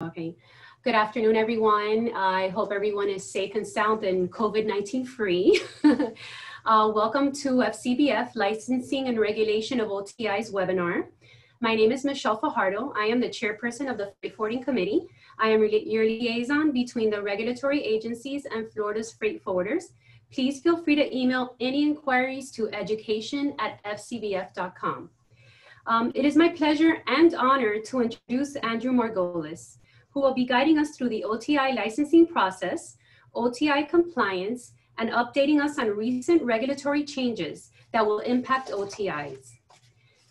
Okay. Good afternoon, everyone. I hope everyone is safe and sound and COVID-19 free. uh, welcome to FCBF Licensing and Regulation of OTI's webinar. My name is Michelle Fajardo. I am the chairperson of the Freight Forwarding Committee. I am your liaison between the regulatory agencies and Florida's freight forwarders. Please feel free to email any inquiries to education at fcbf.com. Um, it is my pleasure and honor to introduce Andrew Margolis who will be guiding us through the OTI licensing process, OTI compliance, and updating us on recent regulatory changes that will impact OTIs.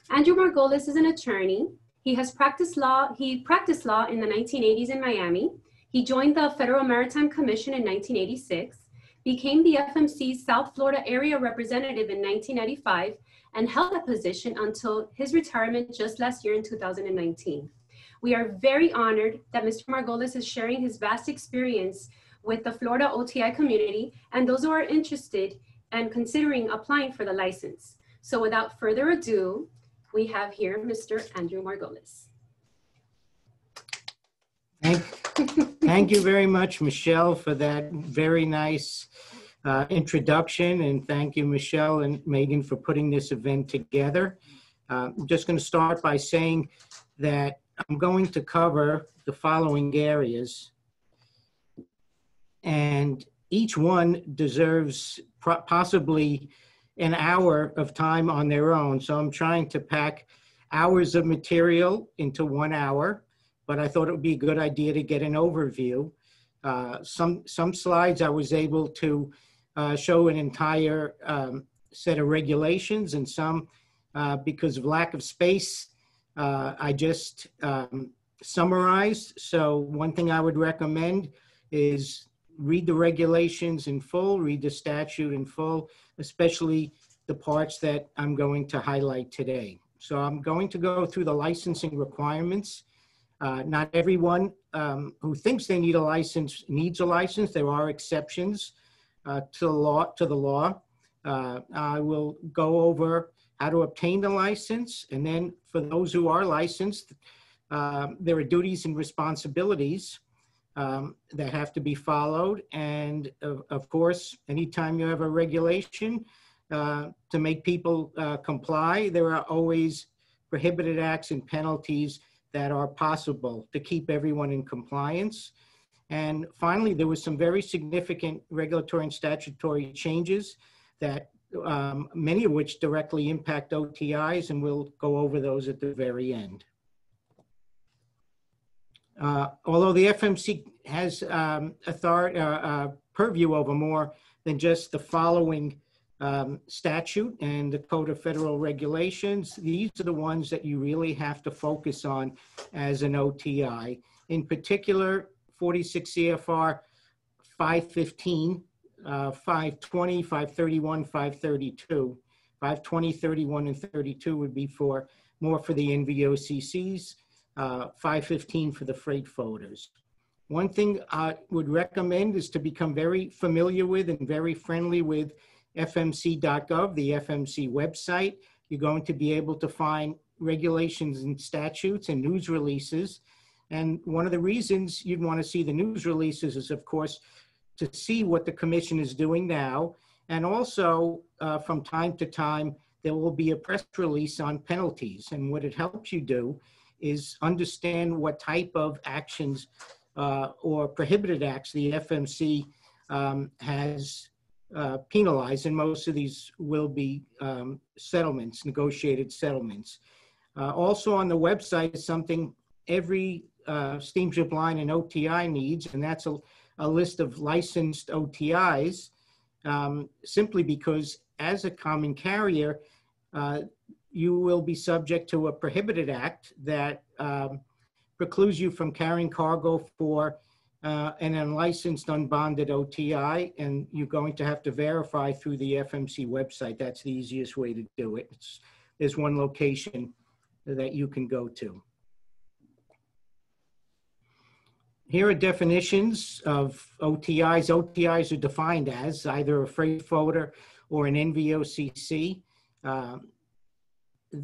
Andrew Margolis is an attorney. He has practiced law, he practiced law in the 1980s in Miami. He joined the Federal Maritime Commission in 1986, became the FMC's South Florida area representative in 1995, and held that position until his retirement just last year in 2019. We are very honored that Mr. Margolis is sharing his vast experience with the Florida OTI community and those who are interested and considering applying for the license. So without further ado, we have here Mr. Andrew Margolis. Thank, thank you very much, Michelle, for that very nice uh, introduction. And thank you, Michelle and Megan, for putting this event together. Uh, I'm just going to start by saying that I'm going to cover the following areas. And each one deserves possibly an hour of time on their own. So I'm trying to pack hours of material into one hour, but I thought it would be a good idea to get an overview. Uh, some, some slides I was able to uh, show an entire um, set of regulations and some uh, because of lack of space uh, I just um, summarized. So one thing I would recommend is read the regulations in full, read the statute in full, especially the parts that I'm going to highlight today. So I'm going to go through the licensing requirements. Uh, not everyone um, who thinks they need a license needs a license. There are exceptions uh, to the law. To the law, uh, I will go over how to obtain the license, and then for those who are licensed, uh, there are duties and responsibilities um, that have to be followed. And of, of, course, anytime you have a regulation uh, to make people uh, comply, there are always prohibited acts and penalties that are possible to keep everyone in compliance. And finally, there was some very significant regulatory and statutory changes that um, many of which directly impact OTIs, and we'll go over those at the very end. Uh, although the FMC has um, authority, uh, uh, purview over more than just the following um, statute and the Code of Federal Regulations, these are the ones that you really have to focus on as an OTI. In particular, 46 CFR 515 uh, 520, 531, 532. 520, 31, and 32 would be for more for the NVOCCs, uh, 515 for the freight forwarders. One thing I would recommend is to become very familiar with and very friendly with fmc.gov, the FMC website. You're going to be able to find regulations and statutes and news releases. And one of the reasons you'd want to see the news releases is, of course, to see what the commission is doing now. And also, uh, from time to time, there will be a press release on penalties. And what it helps you do is understand what type of actions uh, or prohibited acts the FMC um, has uh, penalized. And most of these will be um, settlements, negotiated settlements. Uh, also on the website is something every uh, steamship line and OTI needs, and that's a a list of licensed OTIs um, simply because as a common carrier, uh, you will be subject to a prohibited act that um, precludes you from carrying cargo for uh, an unlicensed, unbonded OTI, and you're going to have to verify through the FMC website. That's the easiest way to do it. It's, there's one location that you can go to. Here are definitions of OTIs. OTIs are defined as either a freight forwarder or an NVOCC. Um,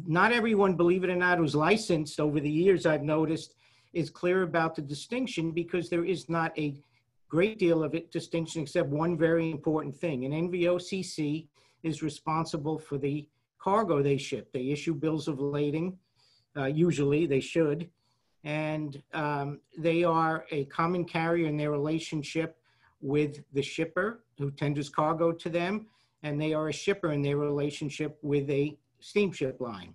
not everyone, believe it or not, who's licensed over the years, I've noticed, is clear about the distinction because there is not a great deal of it distinction except one very important thing. An NVOCC is responsible for the cargo they ship. They issue bills of lading, uh, usually they should, and um, they are a common carrier in their relationship with the shipper who tenders cargo to them, and they are a shipper in their relationship with a steamship line.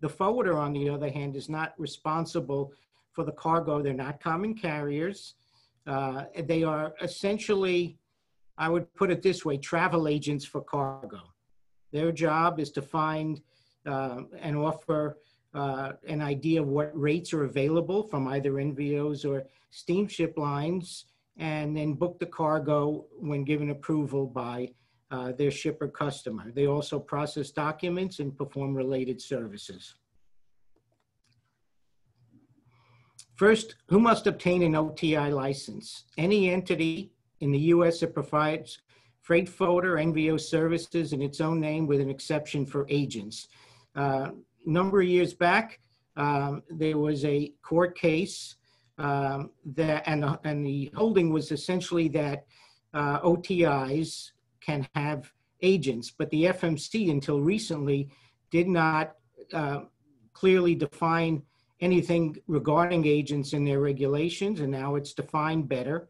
The forwarder, on the other hand, is not responsible for the cargo. They're not common carriers. Uh, they are essentially, I would put it this way, travel agents for cargo. Their job is to find uh, and offer uh, an idea of what rates are available from either NVOs or steamship lines, and then book the cargo when given approval by uh, their shipper customer. They also process documents and perform related services. First, who must obtain an OTI license? Any entity in the U.S. that provides freight forwarder NVO services in its own name with an exception for agents. Uh, number of years back, um, there was a court case um, that, and the, and the holding was essentially that uh, OTIs can have agents, but the FMC until recently did not uh, clearly define anything regarding agents in their regulations, and now it's defined better.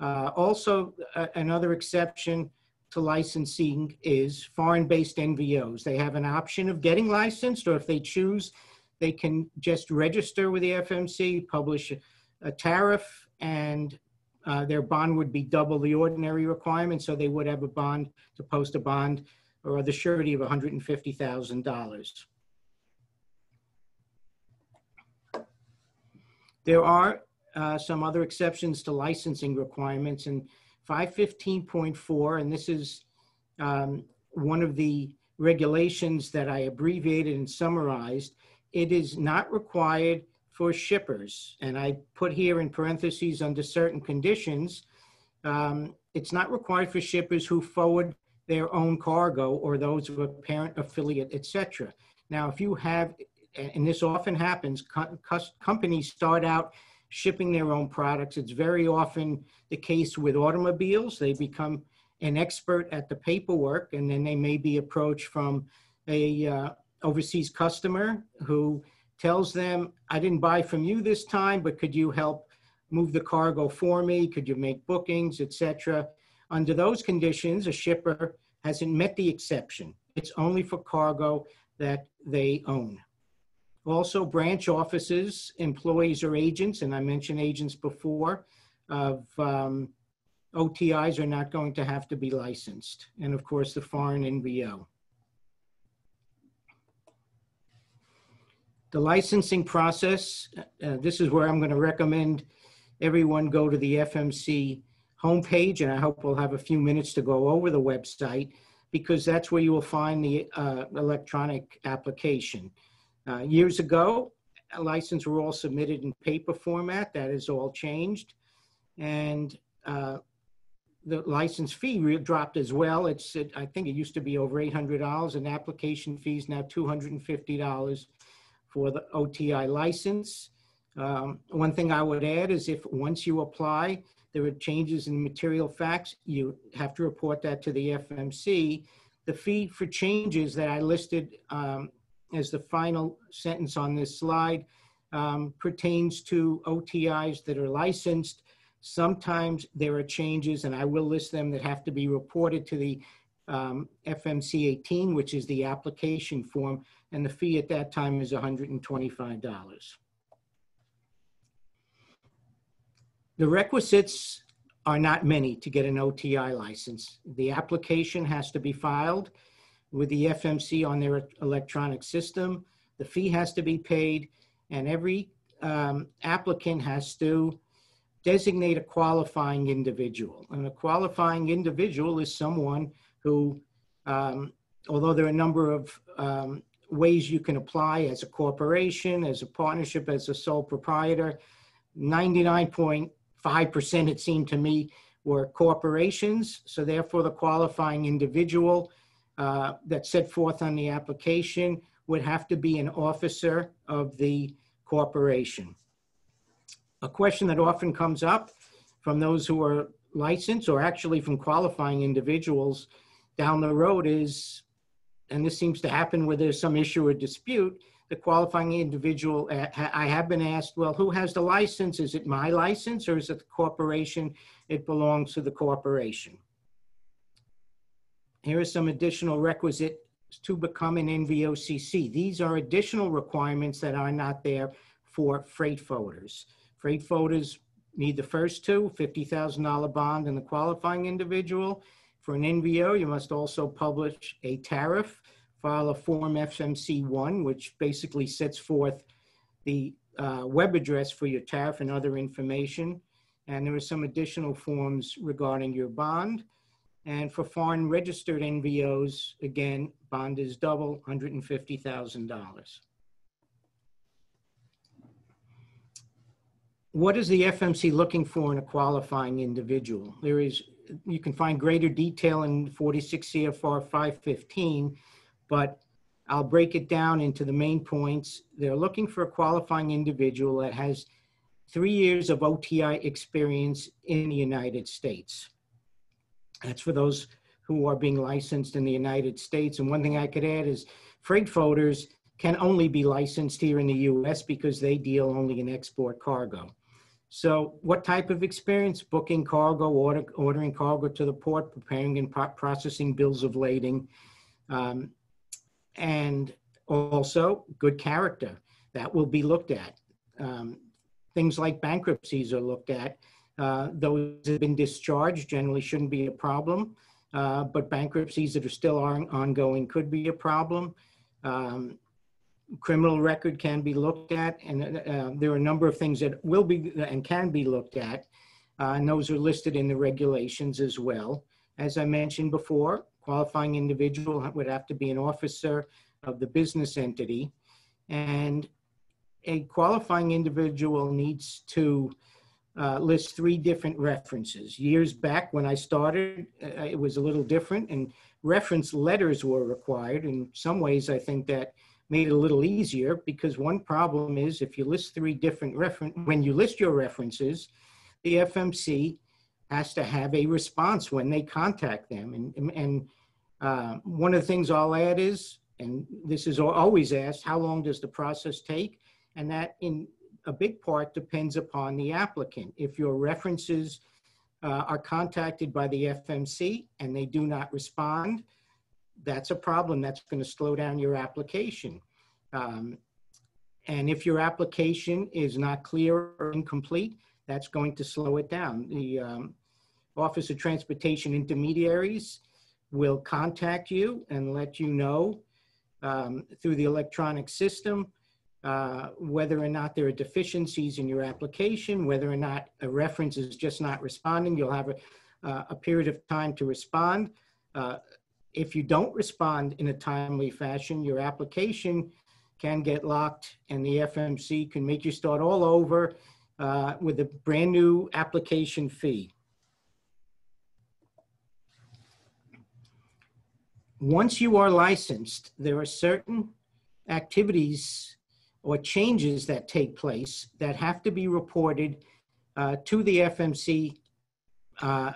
Uh, also, uh, another exception to licensing is foreign-based NVOs. They have an option of getting licensed, or if they choose, they can just register with the FMC, publish a, tariff, and uh, their bond would be double the ordinary requirement, so they would have a bond to post a bond or the surety of $150,000. There are uh, some other exceptions to licensing requirements and 515.4, and this is um, one of the regulations that I abbreviated and summarized. It is not required for shippers, and I put here in parentheses under certain conditions. Um, it's not required for shippers who forward their own cargo or those of a parent affiliate, etc. Now, if you have and this often happens, co companies start out shipping their own products. It's very often the case with automobiles. They become an expert at the paperwork, and then they may be approached from a uh, overseas customer who tells them, I didn't buy from you this time, but could you help move the cargo for me? Could you make bookings, etc.? Under those conditions, a shipper hasn't met the exception. It's only for cargo that they own. Also, branch offices, employees or agents, and I mentioned agents before, of um, OTIs are not going to have to be licensed. And of course, the foreign NVO. The licensing process, uh, this is where I'm going to recommend everyone go to the FMC homepage, and I hope we'll have a few minutes to go over the website because that's where you will find the uh, electronic application. Uh, years ago, licenses were all submitted in paper format. That has all changed. And uh, the license fee dropped as well. It's, it, I think it used to be over $800 and application fees now $250 for the OTI license. Um, one thing I would add is if once you apply, there are changes in material facts, you have to report that to the FMC. The fee for changes that I listed um, as the final sentence on this slide um, pertains to OTIs that are licensed. Sometimes there are changes, and I will list them, that have to be reported to the um, FMC 18, which is the application form, and the fee at that time is $125. The requisites are not many to get an OTI license. The application has to be filed with the FMC on their electronic system. The fee has to be paid, and every um, applicant has to designate a qualifying individual. And a qualifying individual is someone who, um, although there are a number of um, ways you can apply as a corporation, as a partnership, as a sole proprietor, 99.5% it seemed to me were corporations. So therefore the qualifying individual uh, that's set forth on the application would have to be an officer of the corporation. a question that often comes up from those who are licensed or actually from qualifying individuals down the road is, and this seems to happen where there's some issue or dispute, the qualifying individual, uh, I have been asked, well, who has the license? Is it my license or is it the corporation? It belongs to the corporation. Here are some additional requisites to become an NVOCC. These are additional requirements that are not there for freight forwarders. Freight forwarders need the first two, $50,000 bond and the qualifying individual. For an NVO, you must also publish a tariff, file a Form FMC1, which basically sets forth the uh, web address for your tariff and other information. And there are some additional forms regarding your bond. And for foreign registered NVOs, again, bond is double, $150,000. What is the FMC looking for in a qualifying individual? There is, you can find greater detail in 46 CFR 515, but I'll break it down into the main points. They're looking for a qualifying individual that has three years of OTI experience in the United States. That's for those who are being licensed in the United States. And one thing I could add is freight forwarders can only be licensed here in the US because they deal only in export cargo. So what type of experience? Booking cargo, order, ordering cargo to the port, preparing and pro- processing bills of lading, um, and also good character. That will be looked at. Um, things like bankruptcies are looked at. Uh, those that have been discharged generally shouldn't be a problem, uh, but bankruptcies that are still on- ongoing could be a problem. Um, criminal record can be looked at, and uh, there are a number of things that will be and can be looked at, uh, and those are listed in the regulations as well. As I mentioned before, qualifying individual would have to be an officer of the business entity, and a qualifying individual needs to uh, list three different references. Years back when I started, uh, it was a little different, and reference letters were required. In some ways, I think that made it a little easier because one problem is if you list three different reference, when you list your references, the FMC has to have a response when they contact them. And, and uh, one of the things I'll add is, and this is always asked, how long does the process take? And that in a big part depends upon the applicant. If your references uh, are contacted by the FMC and they do not respond, that's a problem. That's going to slow down your application. Um, and if your application is not clear or incomplete, that's going to slow it down. The um, Office of Transportation Intermediaries will contact you and let you know um, through the electronic system uh, whether or not there are deficiencies in your application, whether or not a reference is just not responding. You'll have a, uh, a period of time to respond. Uh, if you don't respond in a timely fashion, your application can get locked and the FMC can make you start all over uh, with a brand new application fee. Once you are licensed, there are certain activities or changes that take place that have to be reported uh, to the FMC uh,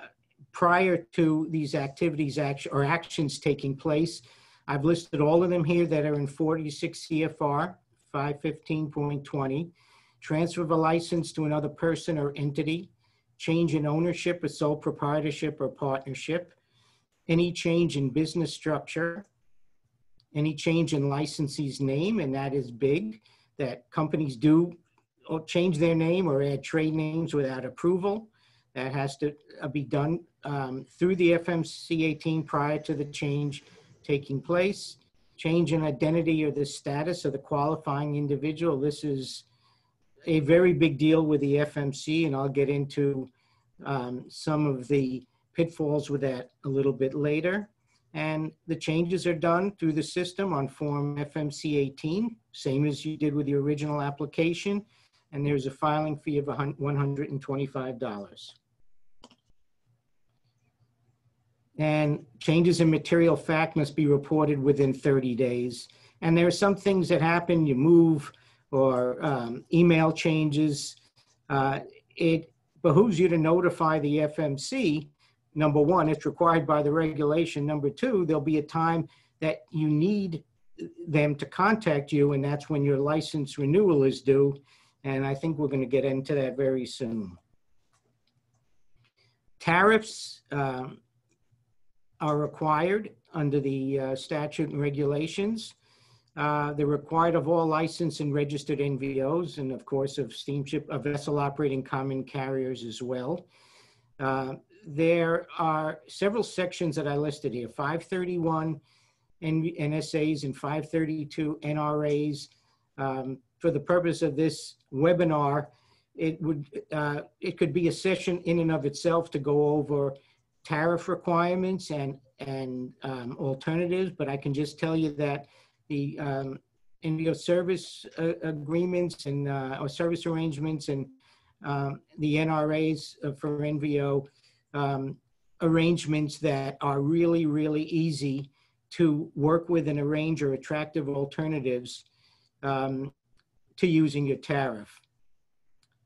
prior to these activities action, or actions taking place. I've listed all of them here that are in 46 CFR 515.20. Transfer of a license to another person or entity, change in ownership, a sole proprietorship or partnership, any change in business structure, any change in licensee's name, and that is big, that companies do change their name or add trade names without approval. That has to uh, be done um, through the FMC 18 prior to the change taking place. Change in identity or the status of the qualifying individual. This is a very big deal with the FMC, and I'll get into um, some of the pitfalls with that a little bit later. And the changes are done through the system on Form FMC 18, same as you did with the original application. And there's a filing fee of $125. And changes in material fact must be reported within 30 days. And there are some things that happen, you move or um, email changes. uh, it behooves you to notify the FMC. Number one, it's required by the regulation. Number two, there'll be a time that you need them to contact you, and that's when your license renewal is due. And I think we're going to get into that very soon. Tariffs um, are required under the uh, statute and regulations. Uh, They're required of all licensed and registered NVOs and of course of steamship, of vessel operating common carriers as well. Uh, There are several sections that I listed here, 531 N- NSAs and 532 NRAs. Um, For the purpose of this webinar, it would, uh, it could be a session in and of itself to go over tariff requirements and, and um, alternatives, but I can just tell you that the um, NVO service uh, agreements and, uh, or service arrangements and um, the NRAs for NVO um, arrangements that are really, really easy to work with and arrange or attractive alternatives um, to using your tariff.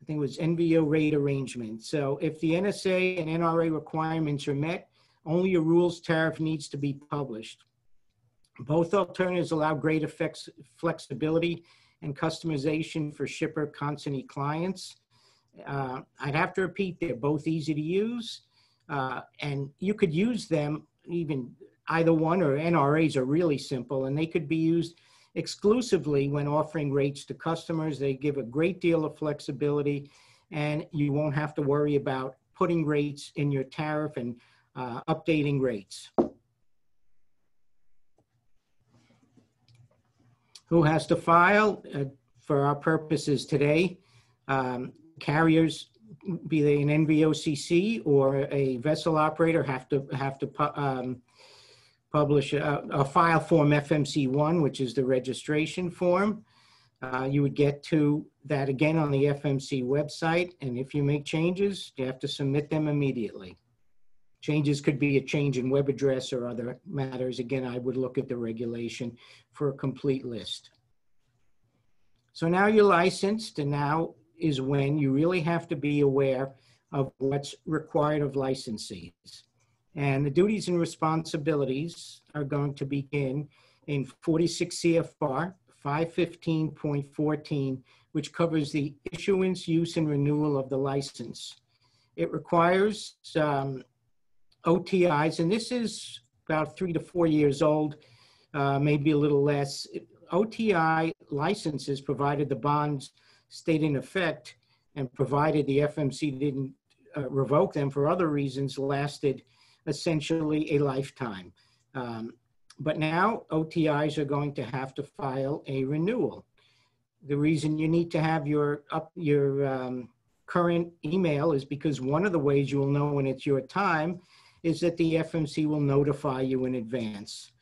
I think it was NVO rate arrangement. So if the NSA and NRA requirements are met, only a rules tariff needs to be published. Both alternatives allow great effects, flexibility and customization for shipper consignee clients. Uh, I'd have to repeat, they're both easy to use. uh, and you could use them even either one or NRAs are really simple and they could be used exclusively when offering rates to customers. They give a great deal of flexibility and you won't have to worry about putting rates in your tariff and uh, updating rates. Who has to file? Uh, For our purposes today, um, carriers, be they an NVOCC or a vessel operator, have to, have to um, publish a, a file form FMC1, which is the registration form. Uh, You would get to that again on the FMC website, and if you make changes, you have to submit them immediately. Changes could be a change in web address or other matters. Again, I would look at the regulation for a complete list. So now you're licensed, and now is when you really have to be aware of what's required of licensees. And the duties and responsibilities are going to begin in 46 CFR 515.14, which covers the issuance, use, and renewal of the license. It requires um, OTIs, and this is about three to four years old, uh, maybe a little less. OTI licenses, provided the bonds stayed in effect and provided the FMC didn't uh, revoke them for other reasons, lasted essentially a lifetime. Um, But now OTIs are going to have to file a renewal. The reason you need to have your, up, your um, current email is because one of the ways you will know when it's your time is that the FMC will notify you in advance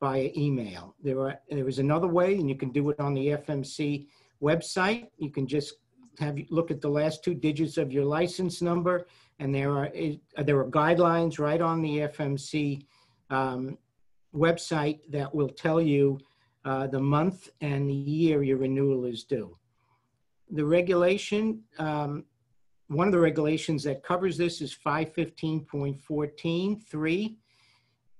via email. There are, there is another way, and you can do it on the FMC website. You can just have, look at the last two digits of your license number, and there are, eh, there are guidelines right on the FMC um, website that will tell you uh, the month and the year your renewal is due. The regulation, um, one of the regulations that covers this is 515.14.3,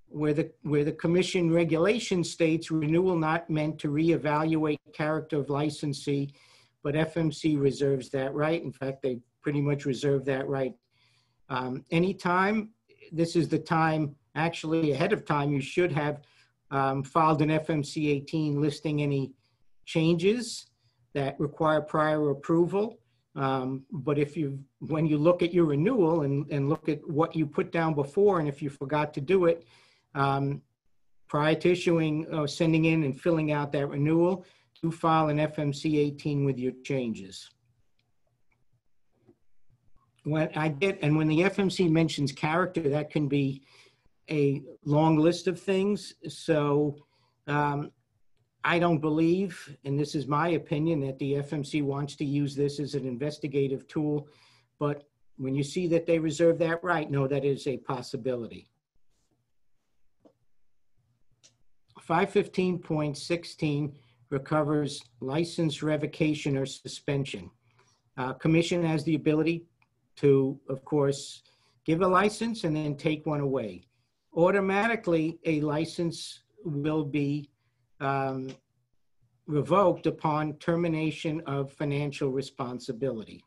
where the, where the commission regulation states renewal not meant to reevaluate character of licensee, but FMC reserves that right. In fact, they pretty much reserve that right. Um, Anytime, this is the time, actually ahead of time, you should have um, filed an FMC 18 listing any changes that require prior approval. Um, But if you, when you look at your renewal and, and look at what you put down before, and if you forgot to do it, um, prior to issuing, uh, sending in and filling out that renewal, do file an FMC 18 with your changes. When I get, and when the FMC mentions character, that can be a long list of things. So um, I don't believe, and this is my opinion, that the FMC wants to use this as an investigative tool. But when you see that they reserve that right, know that is a possibility. 515.16 recovers license revocation or suspension. Uh, Commission has the ability to, of course, give a license and then take one away. Automatically, a license will be um, revoked upon termination of financial responsibility.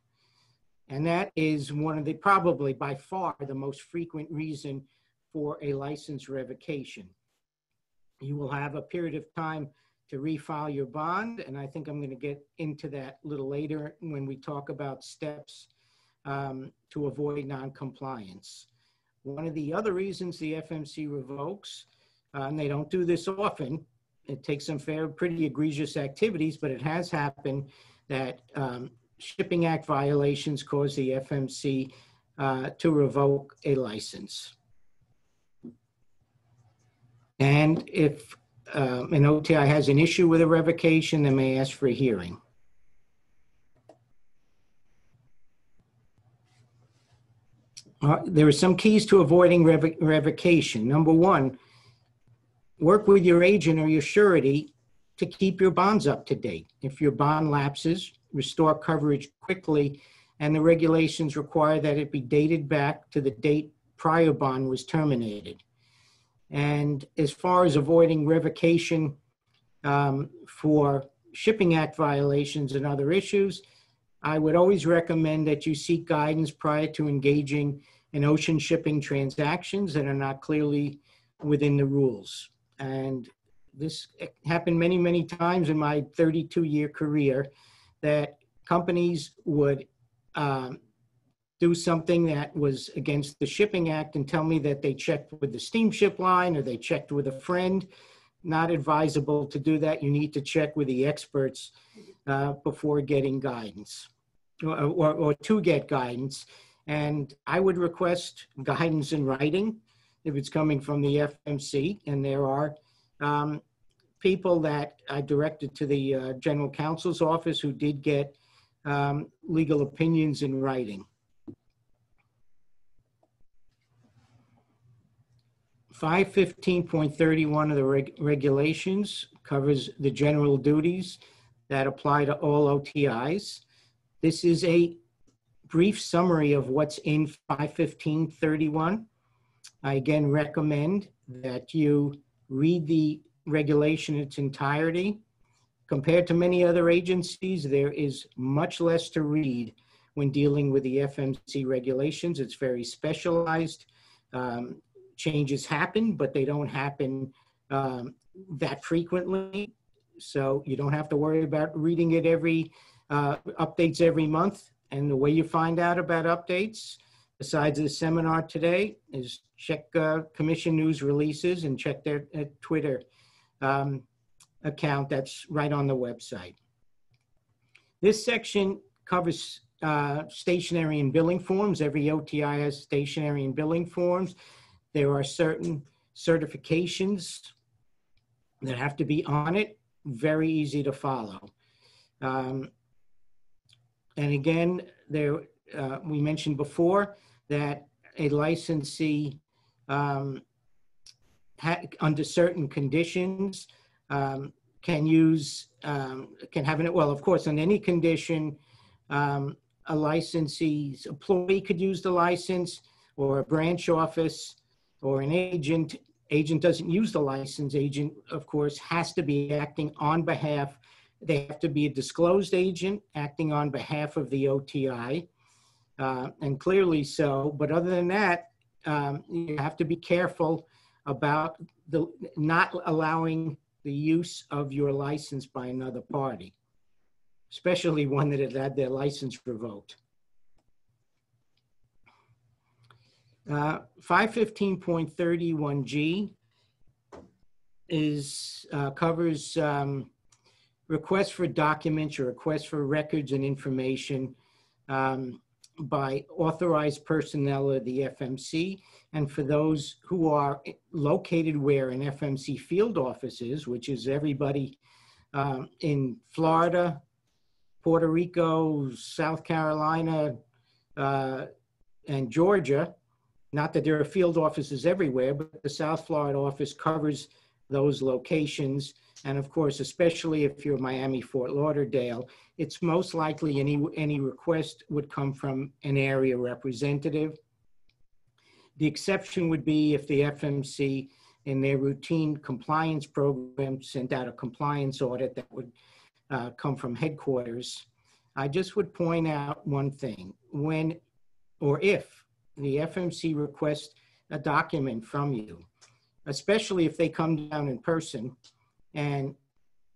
And that is one of the, probably by far, the most frequent reason for a license revocation. You will have a period of time to refile your bond, and I think I'm going to get into that a little later when we talk about steps um, to avoid noncompliance. One of the other reasons the FMC revokes, uh, and they don't do this often, it takes some fair, pretty egregious activities, but it has happened that um, Shipping Act violations cause the FMC uh, to revoke a license. And if um, an OTI has an issue with a revocation, they may ask for a hearing. Uh, There are some keys to avoiding revo- revocation. Number one, work with your agent or your surety to keep your bonds up to date. If your bond lapses, restore coverage quickly, and the regulations require that it be dated back to the date prior bond was terminated. And as far as avoiding revocation um, for Shipping Act violations and other issues, I would always recommend that you seek guidance prior to engaging in ocean shipping transactions that are not clearly within the rules. And this happened many, many times in my 32 year career that companies would um, do something that was against the Shipping Act and tell me that they checked with the steamship line or they checked with a friend. Not advisable to do that. You need to check with the experts uh, before getting guidance or, or, or to get guidance. And I would request guidance in writing if it's coming from the FMC. And there are um, people that I directed to the uh, general counsel's office who did get um, legal opinions in writing. 515.31 of the reg- regulations covers the general duties that apply to all OTIs. This is a brief summary of what's in 515.31. I again recommend that you read the regulation in its entirety. Compared to many other agencies, there is much less to read when dealing with the FMC regulations. It's very specialized. Um, changes happen, but they don't happen um, that frequently. So you don't have to worry about reading it every, uh, updates every month. And the way you find out about updates, besides the seminar today, is check uh, Commission News releases and check their uh, Twitter um, account that's right on the website. This section covers uh, stationary and billing forms. Every OTI has stationary and billing forms. There are certain certifications that have to be on it, very easy to follow. Um, and again, there, uh, we mentioned before that a licensee um, under certain conditions um, can use, um, can have an, well, of course, on any condition, um, a licensee's employee could use the license or a branch office or an agent. Agent doesn't use the license. Agent, of course, has to be acting on behalf. They have to be a disclosed agent acting on behalf of the OTI, uh, and clearly so. But other than that, um, you have to be careful about the not allowing the use of your license by another party, especially one that had had their license revoked. Uh, 515.31G is, uh, covers um, requests for documents or requests for records and information um, by authorized personnel of the FMC. And for those who are located where an FMC field office is, which is everybody um, in Florida, Puerto Rico, South Carolina, uh, and Georgia, not that there are field offices everywhere, but the South Florida office covers those locations. And of course, especially if you're Miami, Fort Lauderdale, it's most likely any, any request would come from an area representative. The exception would be if the FMC in their routine compliance program sent out a compliance audit that would uh, come from headquarters. I just would point out one thing. When or if the FMC requests a document from you, especially if they come down in person and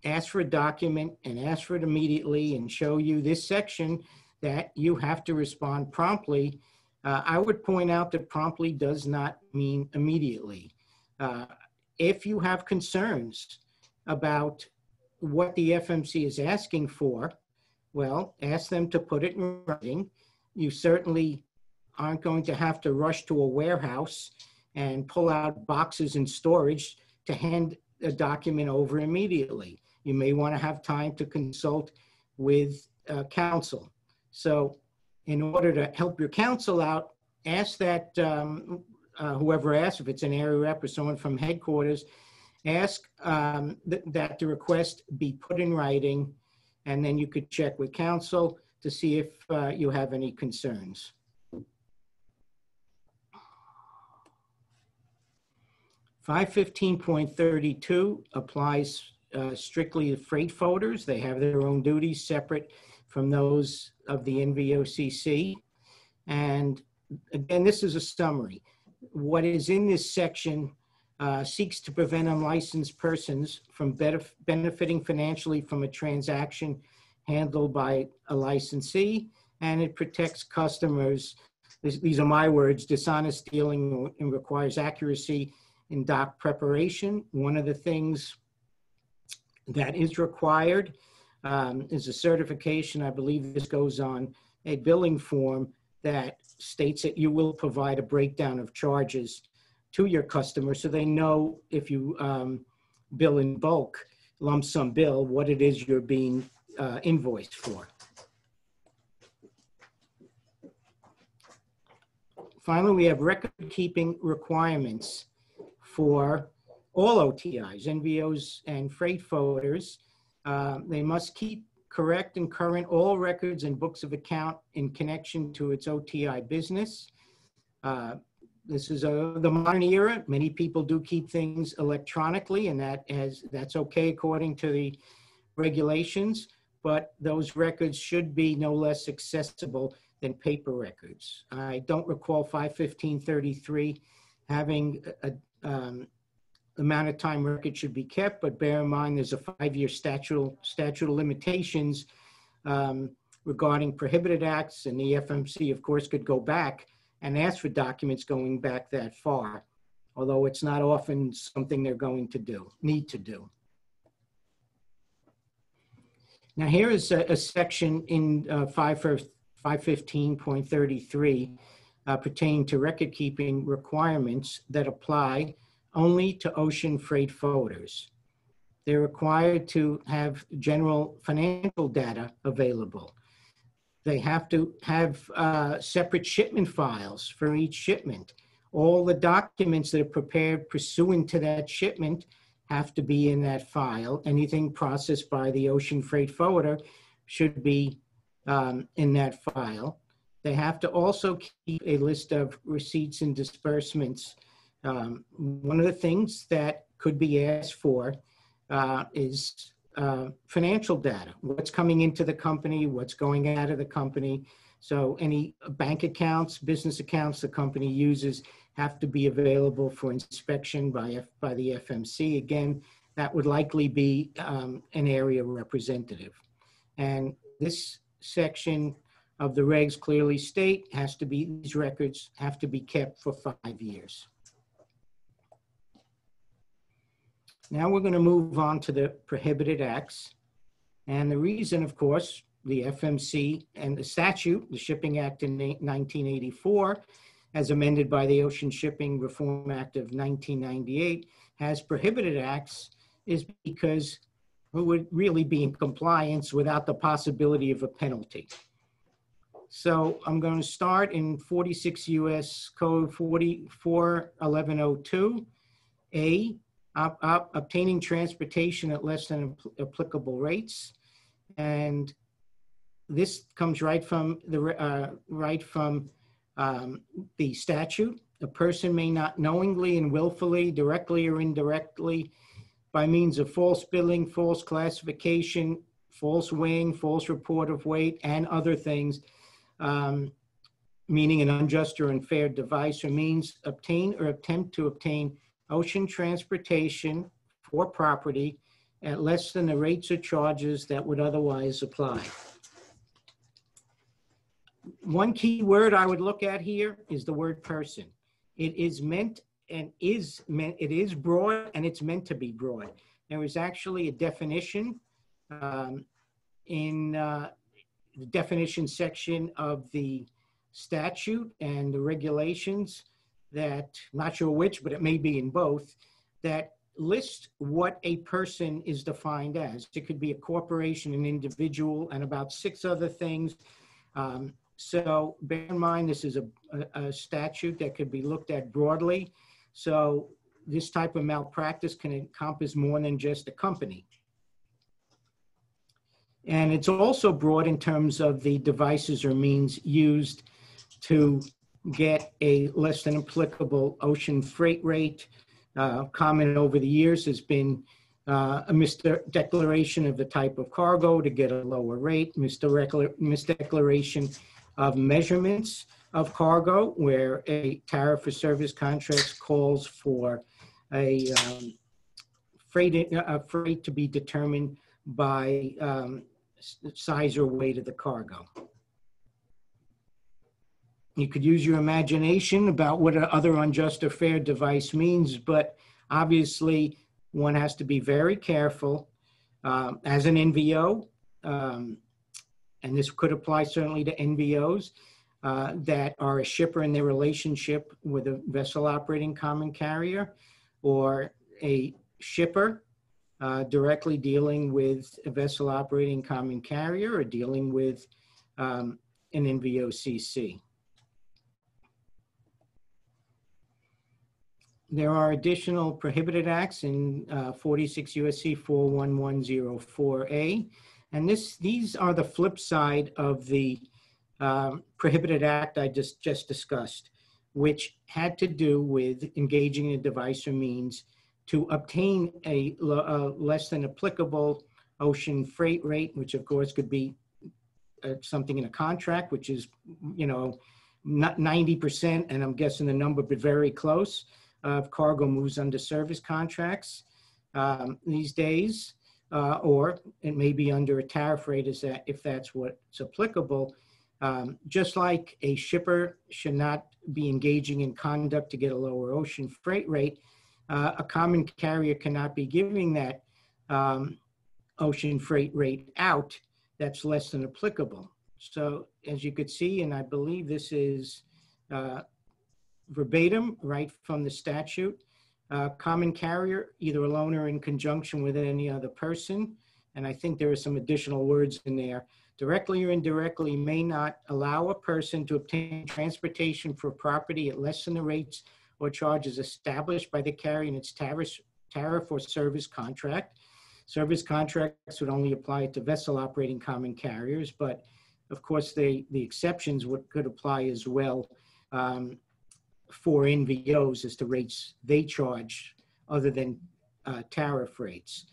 ask for a document and ask for it immediately and show you this section that you have to respond promptly, uh, I would point out that promptly does not mean immediately. Uh, if you have concerns about what the FMC is asking for, well, ask them to put it in writing. You certainly aren't going to have to rush to a warehouse and pull out boxes in storage to hand a document over immediately. You may want to have time to consult with uh, counsel. So in order to help your counsel out, ask that um, uh, whoever asks, if it's an area rep or someone from headquarters, ask um, th- that the request be put in writing, and then you could check with counsel to see if uh, you have any concerns. Five fifteen point thirty-two applies uh, strictly to freight forwarders. They have their own duties separate from those of the NVOCC. And again, this is a summary. What is in this section uh, seeks to prevent unlicensed persons from benef- benefiting financially from a transaction handled by a licensee, and it protects customers. These, these are my words dishonest dealing and requires accuracy in doc preparation. One of the things that is required um, is a certification. I believe this goes on a billing form that states that you will provide a breakdown of charges to your customer so they know if you um, bill in bulk, lump sum bill, what it is you're being uh, invoiced for. Finally, we have record keeping requirements for all OTIs, NVOs, and freight forwarders. Uh, they must keep correct and current all records and books of account in connection to its OTI business. Uh, this is a, the modern era. Many people do keep things electronically, and that has that's okay according to the regulations. But those records should be no less accessible than paper records. I don't recall 51533 having a, um, amount of time record should be kept, but bear in mind there's a five-year statute, statute of limitations um, regarding prohibited acts, and the FMC, of course, could go back and ask for documents going back that far, although it's not often something they're going to do, need to do. Now here is a, a section in uh, 515.33 uh, pertaining to record keeping requirements that apply only to ocean freight forwarders. They're required to have general financial data available. They have to have uh, separate shipment files for each shipment. All the documents that are prepared pursuant to that shipment have to be in that file. Anything processed by the ocean freight forwarder should be um, in that file. They have to also keep a list of receipts and disbursements um, one of the things that could be asked for uh, is uh, financial data. What's coming into the company, what's going out of the company. So any bank accounts, business accounts the company uses have to be available for inspection by, F, by the FMC. Again, that would likely be um, an area representative. And this section of the regs clearly state has to be, these records have to be kept for five years. Now we're going to move on to the prohibited acts. And the reason, of course, the FMC and the statute, the Shipping Act in 1984, as amended by the Ocean Shipping Reform Act of 1998, has prohibited acts is because we would really be in compliance without the possibility of a penalty. So I'm going to start in 46 U.S. Code 441102. A obtaining transportation at less than applicable rates. And this comes right from the, uh, right from um, the statute. A person may not knowingly and willfully, directly or indirectly, by means of false billing, false classification, false weighing, false report of weight, and other things, um, meaning an unjust or unfair device or means, obtain or attempt to obtain ocean transportation for property at less than the rates or charges that would otherwise apply. One key word I would look at here is the word person. It is meant and is meant, it is broad and it's meant to be broad. There is actually a definition um, in uh, the definition section of the statute and the regulations that, not sure which, but it may be in both, that list what a person is defined as. It could be a corporation, an individual, and about six other things. Um, So bear in mind, this is a, a- a statute that could be looked at broadly. So this type of malpractice can encompass more than just a company. And it's also broad in terms of the devices or means used to get a less than applicable ocean freight rate. Uh, Common over the years has been uh, a misdeclaration of the type of cargo to get a lower rate, misdeclaration of measurements of cargo, where a tariff for service contract calls for a um, freight, a freight to be determined by um, size or weight of the cargo. You could use your imagination about what other unjust or fair device means, but obviously, one has to be very careful. Um, As an NVO, um, and this could apply certainly to NVOs, uh, that are a shipper in their relationship with a vessel operating common carrier, or a shipper uh, directly dealing with a vessel operating common carrier or dealing with um, an NVOCC. There are additional prohibited acts in uh, 46 USC 41104A. And this, these are the flip side of the um, prohibited act I just, just discussed, which had to do with engaging in a device or means to obtain a, a less than applicable ocean freight rate, which of course could be uh, something in a contract, which is, you know, not 90%, and I'm guessing the number, but very close, of cargo moves under service contracts um, these days, uh, or it may be under a tariff rate is that, if that's what's applicable. Um, Just like a shipper should not be engaging in conduct to get a lower ocean freight rate, uh, a common carrier cannot be giving that um, ocean freight rate out that's less than applicable. So as you could see, and I believe this is uh, verbatim, right from the statute, uh, common carrier, either alone or in conjunction with any other person. And I think there are some additional words in there. Directly or indirectly may not allow a person to obtain transportation for property at less than the rates or charges established by the carrier in its tariff, tariff or service contract. Service contracts would only apply to vessel operating common carriers, but of course, they, the exceptions would, could apply as well um, for NVOs as to rates they charge other than uh, tariff rates.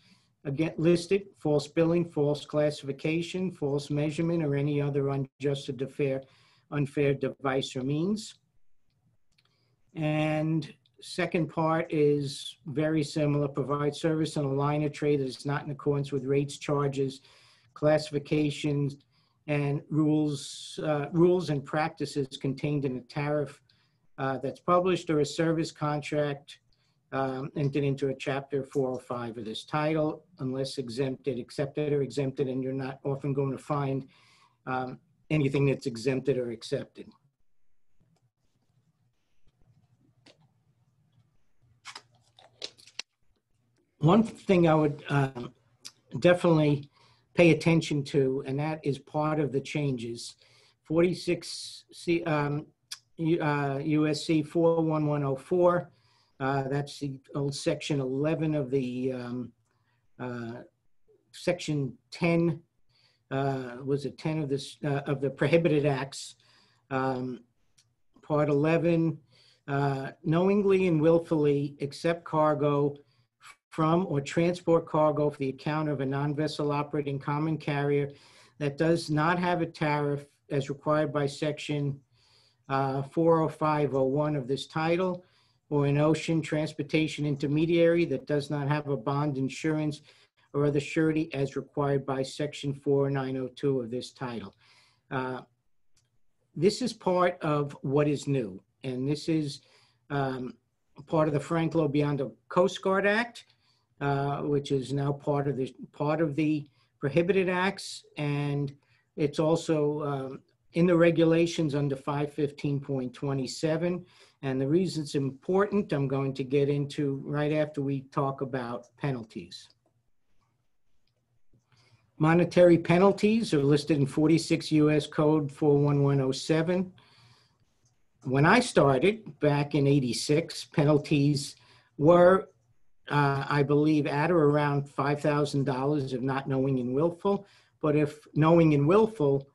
Again, listed, false billing, false classification, false measurement, or any other unjust or unfair, unfair device or means. And second part is very similar, provide service in a line of trade that is not in accordance with rates, charges, classifications, and rules, uh, rules and practices contained in a tariff uh, that's published or a service contract um, entered into a chapter 405 of this title, unless exempted, accepted or exempted, and you're not often going to find um, anything that's exempted or accepted. One thing I would um, definitely pay attention to, and that is part of the changes. 46 C, um, U- uh, USC 41104 Uh, That's the old section 11 of the, um, uh, section 10, uh, was it 10 of this, uh, of the prohibited acts? Um, Part 11, uh, knowingly and willfully accept cargo from or transport cargo for the account of a non-vessel operating common carrier that does not have a tariff as required by section uh, 40501 of this title, or an ocean transportation intermediary that does not have a bond insurance or other surety as required by section 4902 of this title. Uh, This is part of what is new, and this is um, part of the Frank LoBiondo Coast Guard Act, uh, which is now part of the, part of the prohibited acts, and it's also um, in the regulations under 515.27. And the reason it's important, I'm going to get into right after we talk about penalties. Monetary penalties are listed in 46 US Code 41107. When I started back in 86, penalties were, uh, I believe, at or around $5,000 of not knowing and willful. But if knowing and willful,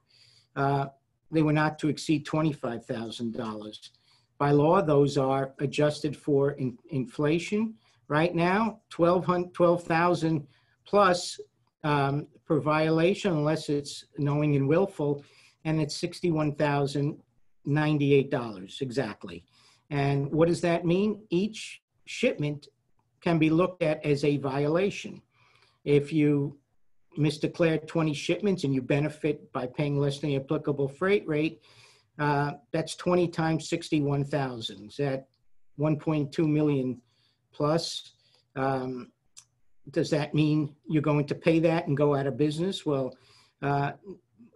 uh, they were not to exceed $25,000. By law, those are adjusted for in- inflation. Right now, 12,000 12,000 plus um, per violation unless it's knowing and willful, and it's $61,098 exactly. And what does that mean? Each shipment can be looked at as a violation. If you misdeclared 20 shipments and you benefit by paying less than the applicable freight rate, uh, that's 20 times 61,000. Is that 1.2 million plus? Um, does that mean you're going to pay that and go out of business? Well, uh,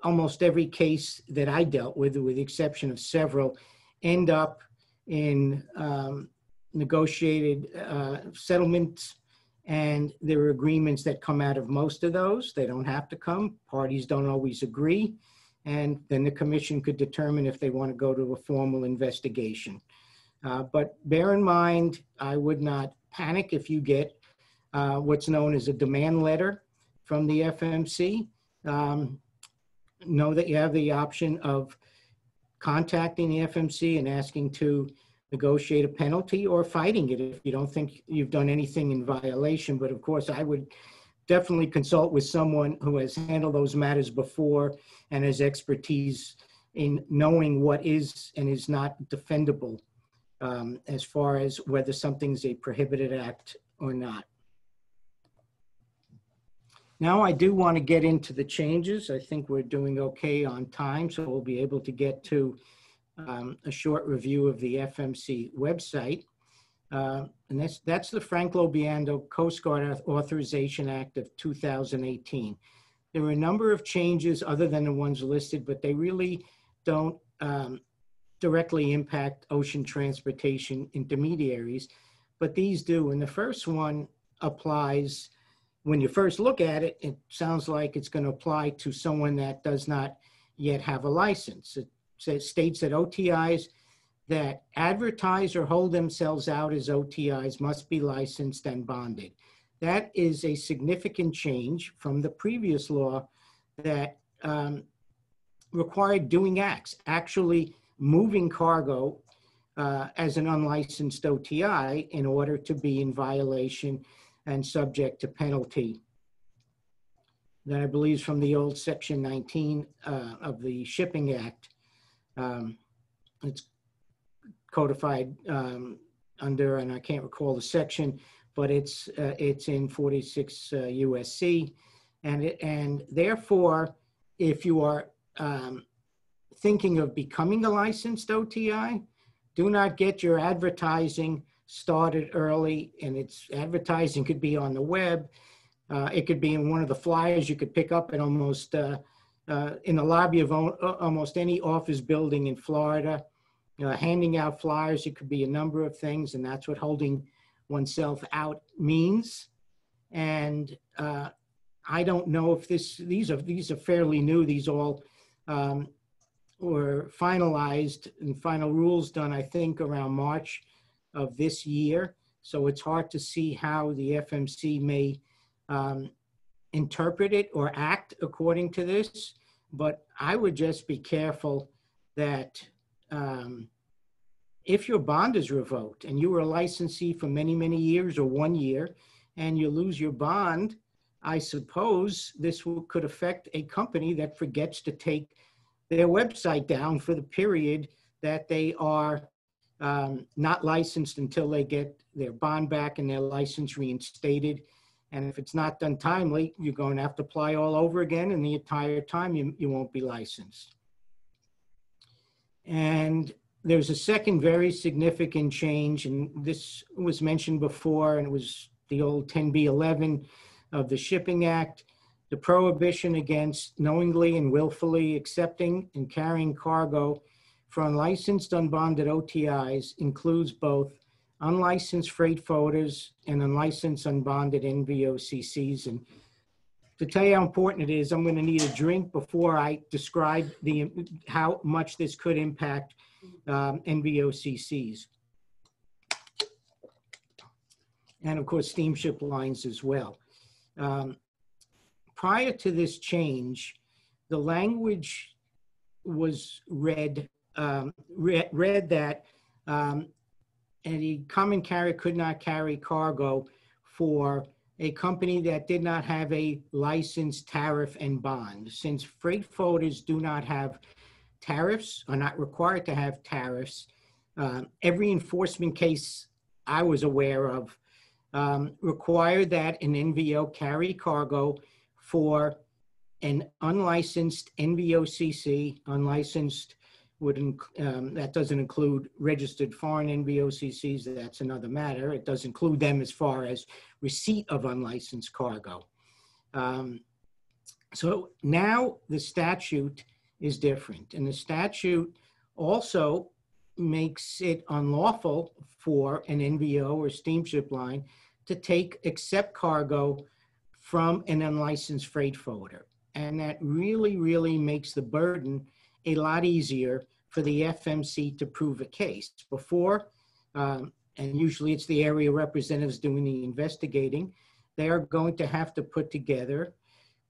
almost every case that I dealt with, with the exception of several, end up in um, negotiated uh, settlements and there are agreements that come out of most of those. They don't have to come. Parties don't always agree. And then the commission could determine if they want to go to a formal investigation. Uh, but bear in mind, I would not panic if you get uh, what's known as a demand letter from the FMC. Um, know that you have the option of contacting the FMC and asking to negotiate a penalty or fighting it if you don't think you've done anything in violation. But of course, I would definitely consult with someone who has handled those matters before and has expertise in knowing what is and is not defendable um, as far as whether something's a prohibited act or not. Now I do want to get into the changes. I think we're doing okay on time, so we'll be able to get to um, a short review of the FMC website. Uh, and that's, that's the Frank LoBiondo Coast Guard Authorization Act of 2018. There are a number of changes other than the ones listed, but they really don't um, directly impact ocean transportation intermediaries, but these do. And the first one applies, when you first look at it, it sounds like it's going to apply to someone that does not yet have a license. It states that OTIs that advertise or hold themselves out as OTIs must be licensed and bonded. That is a significant change from the previous law that um, required doing acts, actually moving cargo uh, as an unlicensed OTI in order to be in violation and subject to penalty. That I believe is from the old Section 19 uh, of the Shipping Act. Um, It's codified um, under, and I can't recall the section, but it's, uh, it's in 46 uh, USC. And, it- and therefore, if you are um, thinking of becoming a licensed OTI, do not get your advertising started early. And it's, advertising could be on the web. Uh, It could be in one of the flyers you could pick up at almost, uh, in the lobby of uh, almost any office building in Florida. Uh, Handing out flyers, it could be a number of things, and that's what holding oneself out means. And uh, I don't know if this, these are, these are fairly new, these all um, were finalized and final rules done, I think, around March of this year. So it's hard to see how the FMC may um, interpret it or act according to this. But I would just be careful that um, if your bond is revoked and you were a licensee for many, many years or one year, and you lose your bond, I suppose this will, could affect a company that forgets to take their website down for the period that they are um, not licensed until they get their bond back and their license reinstated. And if it's not done timely, you're going to have to apply all over again, and the entire time you, you won't be licensed. And there's a second very significant change, and this was mentioned before, and it was the old 10B11 of the Shipping Act, the prohibition against knowingly and willfully accepting and carrying cargo for unlicensed unbonded OTIs includes both unlicensed freight forwarders and unlicensed unbonded NVOCCs. And to tell you how important it is, I'm going to need a drink before I describe the how much this could impact um, NVOCCs. And of course, steamship lines as well. Um, prior to this change, the language was read, um, read, read, that um, a common carrier could not carry cargo for a company that did not have a licensed tariff and bond. Since freight forwarders do not have tariffs, are not required to have tariffs, uh, every enforcement case I was aware of um, required that an NVO carry cargo for an unlicensed NVOCC, unlicensed would um, that doesn't include registered foreign NVOCCs. That's another matter. It does include them as far as receipt of unlicensed cargo. Um, so now the statute is different, and the statute also makes it unlawful for an NVO or steamship line to take accept cargo from an unlicensed freight forwarder. And that really, really makes the burden a lot easier for the FMC to prove a case. Before, um, and usually it's the area representatives doing the investigating, they are going to have to put together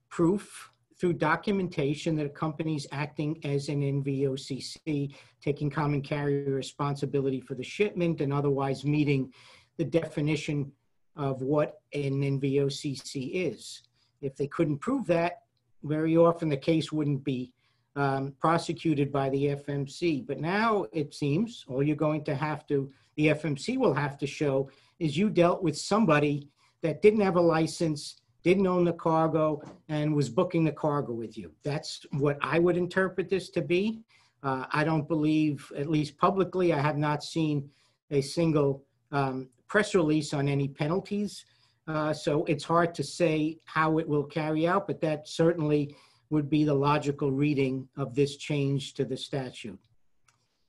proof through documentation that a company is acting as an NVOCC, taking common carrier responsibility for the shipment and otherwise meeting the definition of what an NVOCC is. If they couldn't prove that, very often the case wouldn't be um, prosecuted by the FMC. But now it seems all you're going to have to, the FMC will have to show is you dealt with somebody that didn't have a license, didn't own the cargo, and was booking the cargo with you. That's what I would interpret this to be. Uh, I don't believe, at least publicly, I have not seen a single um, press release on any penalties. Uh, so it's hard to say how it will carry out, but that certainly would be the logical reading of this change to the statute.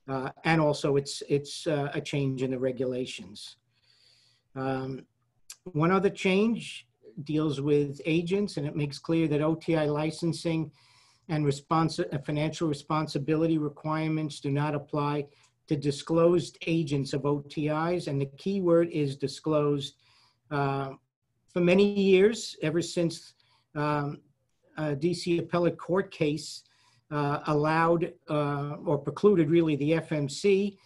Uh, and also it's, it's uh, a change in the regulations. Um, one other change deals with agents and it makes clear that OTI licensing and responsi financial responsibility requirements do not apply to disclosed agents of OTIs, and the key word is disclosed. Uh, for many years, ever since um, DC appellate court case uh, allowed uh, or precluded really the FMC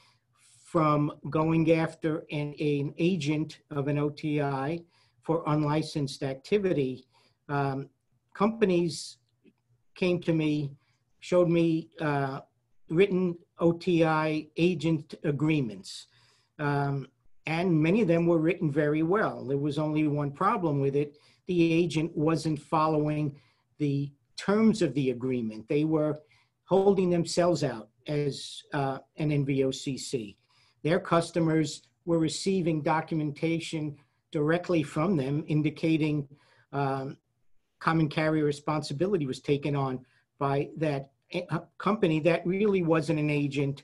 from going after an, an agent of an OTI for unlicensed activity, um, companies came to me, showed me uh, written OTI agent agreements. Um, and many of them were written very well. There was only one problem with it. The agent wasn't following the terms of the agreement. They were holding themselves out as uh, an NVOCC. Their customers were receiving documentation directly from them indicating um, common carrier responsibility was taken on by that company that really wasn't an agent,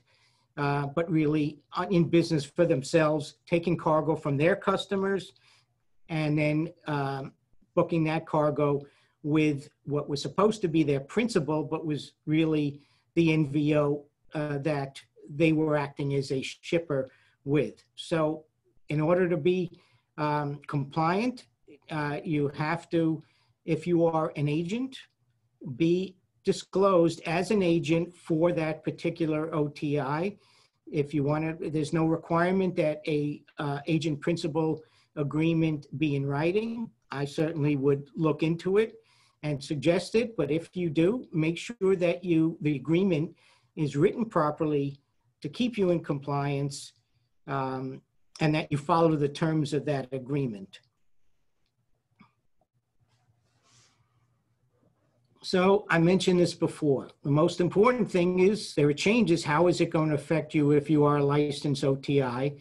uh, but really uh, in business for themselves, taking cargo from their customers and then um, booking that cargo with what was supposed to be their principal, but was really the NVO uh, that they were acting as a shipper with. So in order to be um, compliant, uh, you have to, if you are an agent, be disclosed as an agent for that particular OTI. If you want to, there's no requirement that a uh, agent principal agreement be in writing. I certainly would look into it and suggest it, but if you do, make sure that you, the agreement is written properly to keep you in compliance um, and that you follow the terms of that agreement. So I mentioned this before. The most important thing is there are changes. How is it going to affect you if you are a licensed OTI?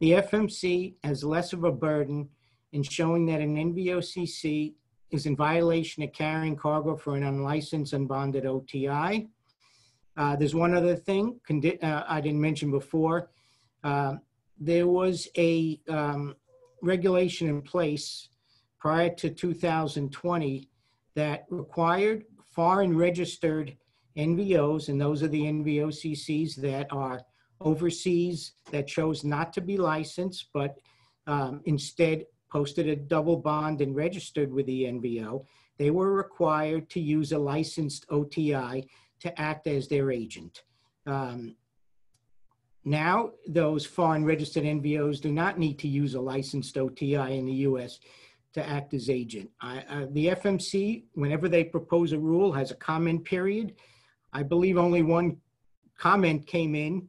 The FMC has less of a burden in showing that an NVOCC is in violation of carrying cargo for an unlicensed and bonded OTI. Uh, there's one other thing uh, I didn't mention before. Uh, there was a um, regulation in place prior to 2020 that required foreign registered NVOs, and those are the NVOCCs that are overseas that chose not to be licensed, but um, instead posted a double bond and registered with the NVO. They were required to use a licensed OTI to act as their agent. Um, now, those foreign registered NVOs do not need to use a licensed OTI in the US to act as agent. I, uh, the FMC, whenever they propose a rule, has a comment period. I believe only one comment came in,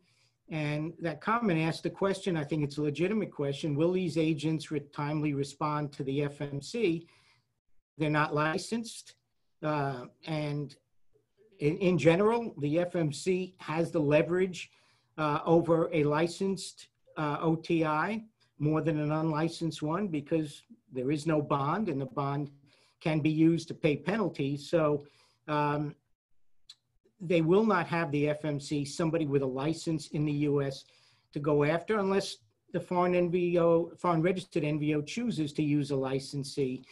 and that comment asked the question, I think it's a legitimate question, will these agents re timely respond to the FMC? They're not licensed, uh, and in, in, general, the FMC has the leverage uh, over a licensed uh, OTI more than an unlicensed one because there is no bond and the bond can be used to pay penalties. So um, they will not have the FMC, somebody with a license in the US to go after unless the foreign NVO, foreign registered NVO chooses to use a licensee.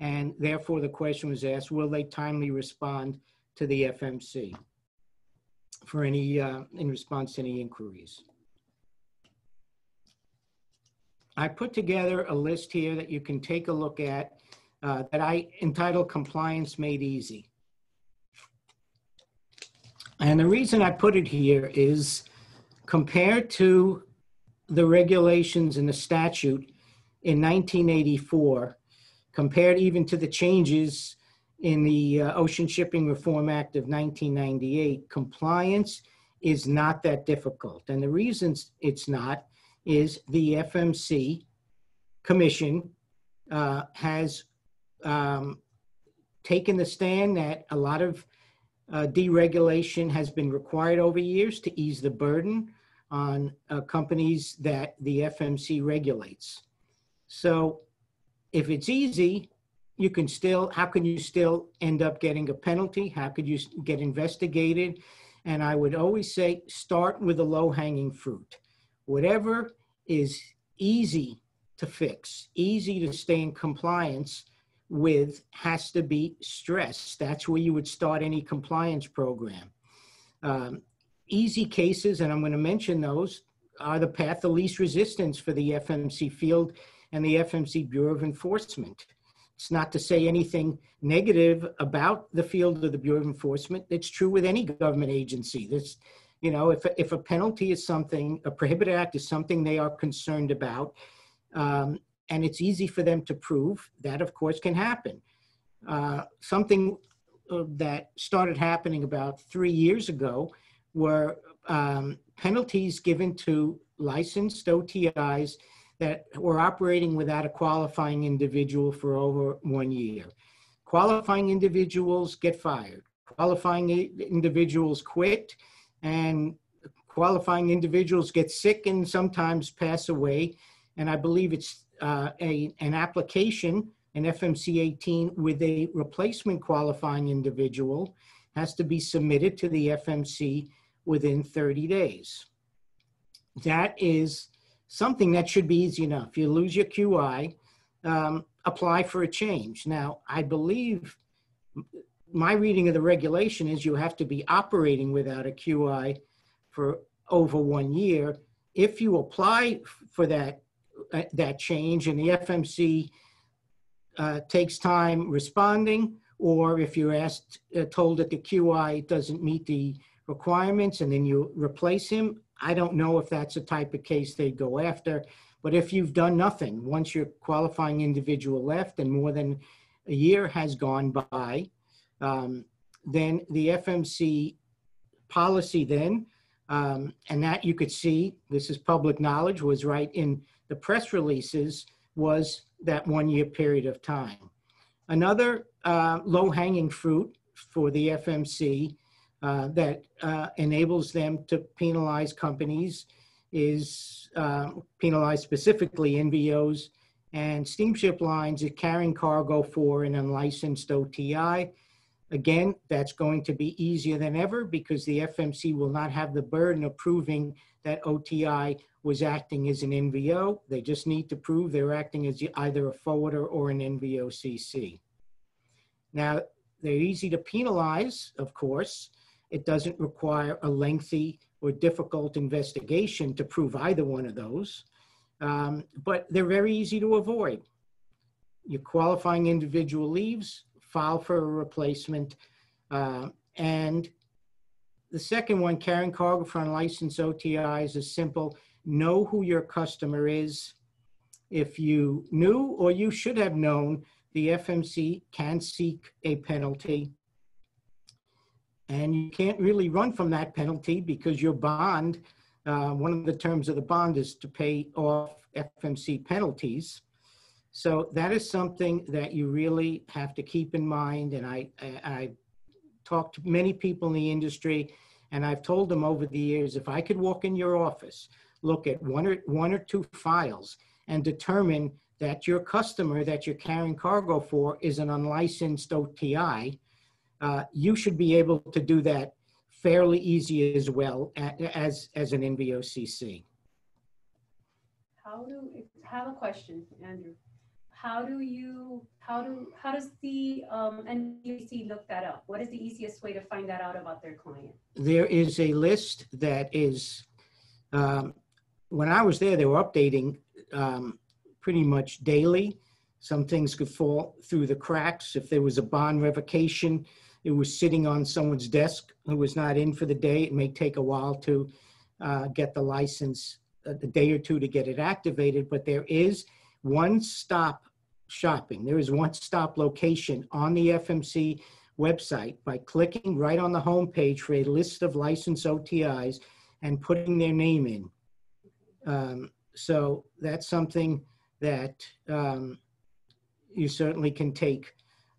And therefore the question was asked, will they timely respond to the FMC for any, uh, in response to any inquiries? I put together a list here that you can take a look at uh, that I entitled Compliance Made Easy. And the reason I put it here is compared to the regulations in the statute in 1984, compared even to the changes in the uh, Ocean Shipping Reform Act of 1998, compliance is not that difficult. And the reasons it's not is the FMC Commission uh, has um, taken the stand that a lot of uh, deregulation has been required over years to ease the burden on uh, companies that the FMC regulates. So if it's easy, you can still, how can you still end up getting a penalty? How could you get investigated? And I would always say, start with the low hanging fruit. Whatever is easy to fix, easy to stay in compliance with has to be stressed. That's where you would start any compliance program. Um, easy cases, and I'm going to mention those, are the path of least resistance for the FMC field and the FMC Bureau of Enforcement. It's not to say anything negative about the field of the Bureau of Enforcement. It's true with any government agency. This you know, if, if a penalty is something, a prohibited act is something they are concerned about, um, and it's easy for them to prove, that of course can happen. Uh, something uh, that started happening about three years ago were um, penalties given to licensed OTIs that were operating without a qualifying individual for over one year. Qualifying individuals get fired. Qualifying individuals quit and qualifying individuals get sick and sometimes pass away. And I believe it's uh, a, an application, an FMC 18 with a replacement qualifying individual has to be submitted to the FMC within 30 days. That is something that should be easy enough. You lose your QI, um, apply for a change. Now, I believe my reading of the regulation is you have to be operating without a QI for over one year if you apply for that, that change and the FMC uh, takes time responding, or if you're asked, uh, told that the QI doesn't meet the requirements and then you replace him, I don't know if that's the type of case they go after. But if you've done nothing, once your qualifying individual left and more than a year has gone by, um, then the FMC policy then, um, and that you could see, this is public knowledge, was right in the press releases, was that one year period of time. Another uh, low hanging fruit for the FMC uh, that uh, enables them to penalize companies is uh, penalize specifically NVOs and steamship lines carrying cargo for an unlicensed OTI. Again, that's going to be easier than ever because the FMC will not have the burden of proving that OTI was acting as an NVO. They just need to prove they're acting as either a forwarder or an NVOCC. Now, they're easy to penalize, of course. It doesn't require a lengthy or difficult investigation to prove either one of those, um, but they're very easy to avoid. Your qualifying individual leaves, file for a replacement, uh, and the second one, carrying cargo for unlicensed OTIs, is simple. Know who your customer is. If you knew or you should have known, the FMC can seek a penalty. And you can't really run from that penalty because your bond, uh, one of the terms of the bond is to pay off FMC penalties. So that is something that you really have to keep in mind. And I, I, I talked to many people in the industry, and I've told them over the years, if I could walk in your office, look at one or one or two files, and determine that your customer that you're carrying cargo for is an unlicensed OTI, uh, you should be able to do that fairly easy as well as, as an NVOCC. How do, I have a question, Andrew. How do you, how do, how does the um, NVOCC look that up? What is the easiest way to find that out about their client? There is a list that is, um, when I was there, they were updating um, pretty much daily. Some things could fall through the cracks. If there was a bond revocation, it was sitting on someone's desk who was not in for the day. It may take a while to uh, get the license, uh, a day or two to get it activated, but there is one stop shopping. There is one stop location on the FMC website by clicking right on the home page for a list of licensed OTIs and putting their name in. Um, so that's something that um, you certainly can take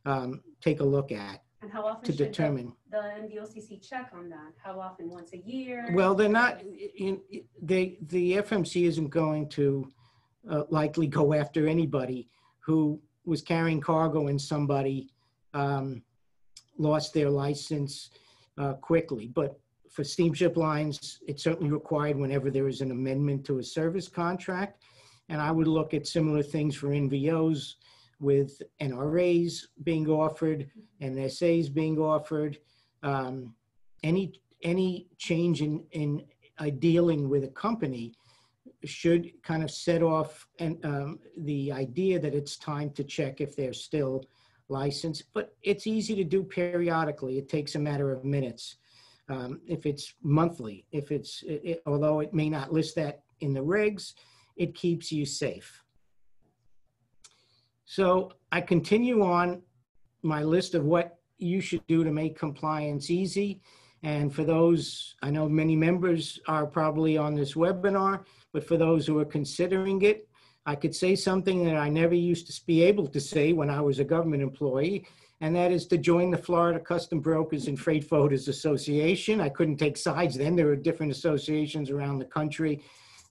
um, take a look at And how often to should determine. the NVOCC check on that? How often? Once a year? Well, they're not, in, they, the FMC isn't going to uh, likely go after anybody who was carrying cargo and somebody um, lost their license uh, quickly. But for steamship lines, it's certainly required whenever there is an amendment to a service contract. And I would look at similar things for NVOs with NRAs being offered, NSAs being offered. Um, any any change in in uh, dealing with a company should kind of set off and um, the idea that it's time to check if they're still licensed. But it's easy to do periodically. It takes a matter of minutes. Um, if it's monthly, if it's it, it, although it may not list that in the regs, it keeps you safe. So I continue on my list of what you should do to make compliance easy. And for those, I know many members are probably on this webinar, but for those who are considering it, I could say something that I never used to be able to say when I was a government employee, and that is to join the Florida Custom Brokers and Freight Forwarders Association. I couldn't take sides then. There were different associations around the country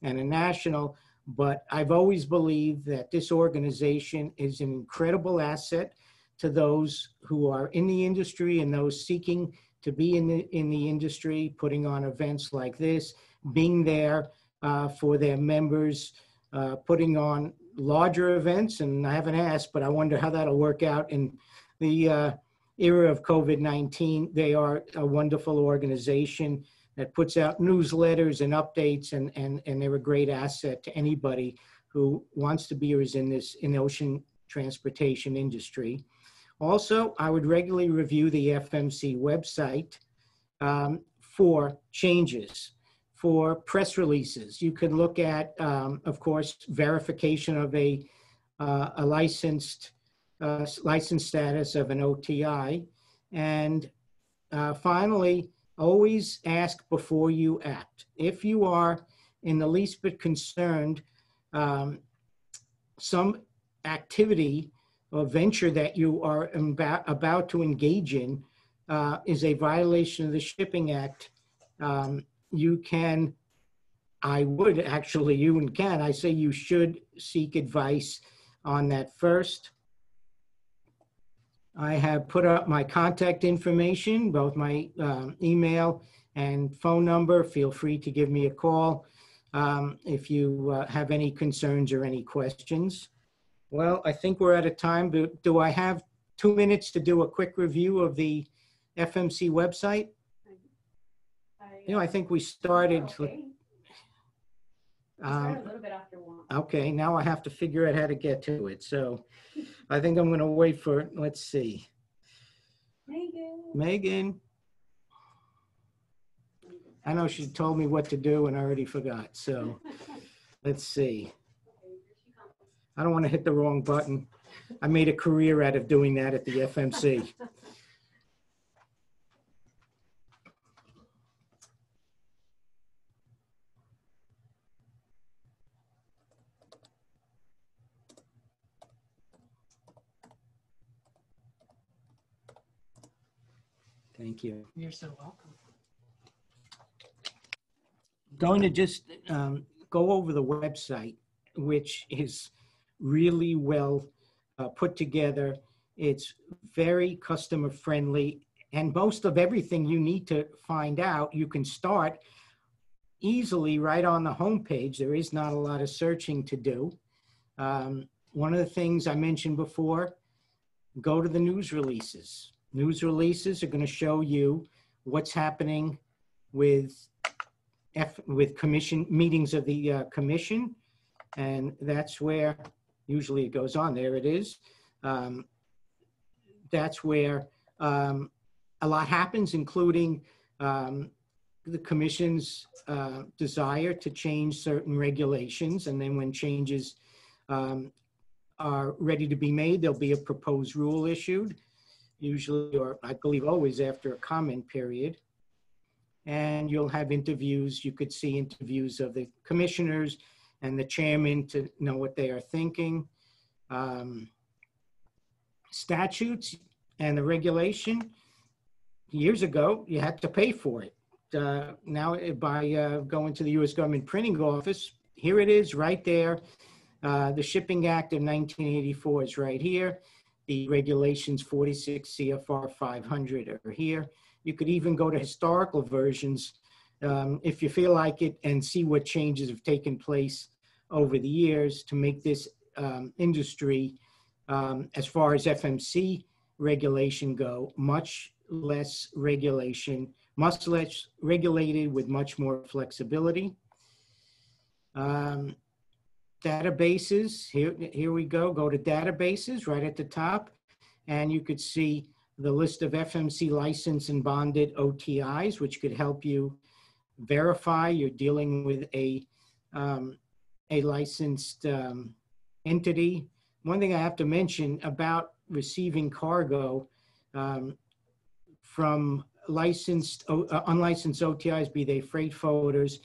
and a national, but I've always believed that this organization is an incredible asset to those who are in the industry and those seeking to be in the in the industry, putting on events like this, being there uh, for their members, uh, putting on larger events. And I haven't asked, but I wonder how that'll work out in the uh, era of COVID-19. They are a wonderful organization that puts out newsletters and updates, and, and, and they're a great asset to anybody who wants to be or is in this, in ocean transportation industry. Also, I would regularly review the FMC website um, for changes, for press releases. You can look at, um, of course, verification of a, uh, a licensed uh, license status of an OTI. And uh, finally, always ask before you act. If you are in the least bit concerned, um, some activity or venture that you are about, to engage in uh, is a violation of the Shipping Act, um, you can, I would actually, you and can, I say you should seek advice on that first. I have put up my contact information, both my um, email and phone number. Feel free to give me a call um, if you uh, have any concerns or any questions. Well, I think we're out of time. Do, do I have two minutes to do a quick review of the FMC website? You know, I think we started, Okay. Um, started a little bit after one. okay, now I have to figure out how to get to it. So I think I'm going to wait for, let's see. Megan. Megan, I know she told me what to do and I already forgot. So let's see. I don't want to hit the wrong button. I made a career out of doing that at the FMC. Thank you. You're so welcome. I'm going to just um, go over the website, which is really well uh, put together. It's very customer friendly, and most of everything you need to find out, you can start easily right on the homepage. There is not a lot of searching to do. Um, one of the things I mentioned before, go to the news releases. News releases are going to show you what's happening with F, with commission, meetings of the uh, commission. And that's where, usually it goes on, there it is. Um, That's where um, a lot happens, including um, the commission's uh, desire to change certain regulations. And then when changes um, are ready to be made, there'll be a proposed rule issued, usually, or I believe always after a comment period and you'll have interviews. You could see interviews of the commissioners and the chairman to know what they are thinking. Um, statutes and the regulation, years ago, you had to pay for it. Uh, now, uh, by uh, going to the U.S. government printing office, here it is right there. Uh, the Shipping Act of 1984 is right here. The regulations 46 CFR 500 are here. You could even go to historical versions um, if you feel like it and see what changes have taken place over the years to make this um, industry, um, as far as FMC regulation go, much less regulation, much less regulated with much more flexibility. Um, databases, here, here we go, go to databases right at the top, and you could see the list of FMC licensed and bonded OTIs, which could help you verify you're dealing with a, um, a licensed um, entity. One thing I have to mention about receiving cargo um, from licensed, uh, unlicensed OTIs, be they freight forwarders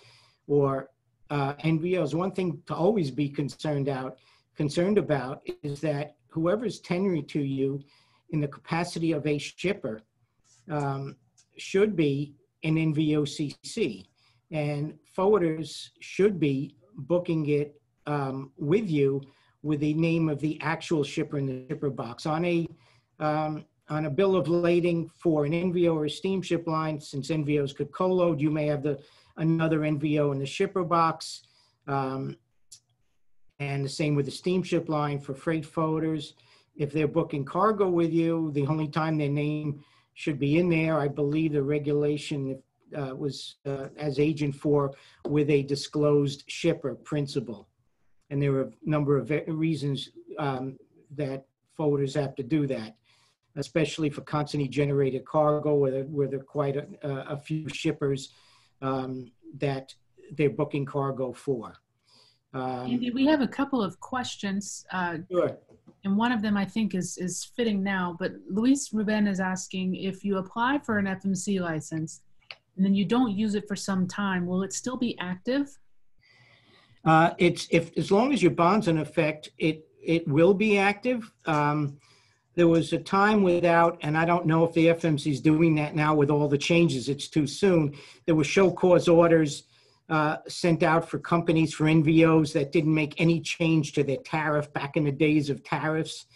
or uh, NVOs, one thing to always be concerned out, concerned about is that whoever's tenured to you in the capacity of a shipper um, should be an NVOCC. And forwarders should be booking it um, with you with the name of the actual shipper in the shipper box. On a, um, on a bill of lading for an NVO or a steamship line, since NVOs could co-load, you may have the, another NVO in the shipper box. Um, and the same with the steamship line for freight forwarders. If they're booking cargo with you, the only time their name should be in there, I believe the regulation, uh, was uh, as agent for with a disclosed shipper principal. And there are a number of reasons um, that forwarders have to do that, especially for constantly generated cargo where there, where there are quite a, a few shippers um, that they're booking cargo for. Um, Andy, we have a couple of questions, uh, Sure. And one of them I think is is fitting now. But Luis Ruben is asking if you apply for an FMC license and then you don't use it for some time, will it still be active? Uh, It's, if, as long as your bond's in effect, it, it will be active. Um, There was a time without, and I don't know if the FMC is doing that now with all the changes, it's too soon. There were show cause orders uh, sent out for companies, for NVOs that didn't make any change to their tariff back in the days of tariffs.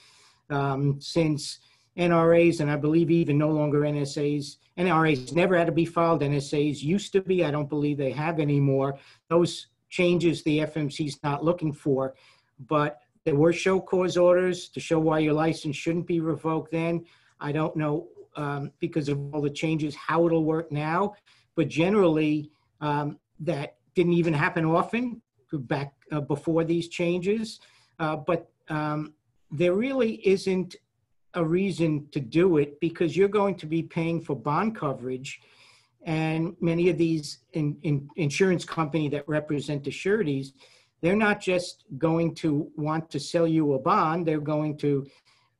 Um, Since NRAs, and I believe even no longer NSAs, NRAs never had to be filed, NSAs used to be, I don't believe they have anymore. Those changes the FMC's not looking for. But there were show cause orders to show why your license shouldn't be revoked then. I don't know, um, because of all the changes, how it'll work now. But generally, um, that didn't even happen often back uh, before these changes. Uh, But um, there really isn't a reason to do it because you're going to be paying for bond coverage. And many of these in, in insurance company that represent the sureties, they're not just going to want to sell you a bond, they're going to,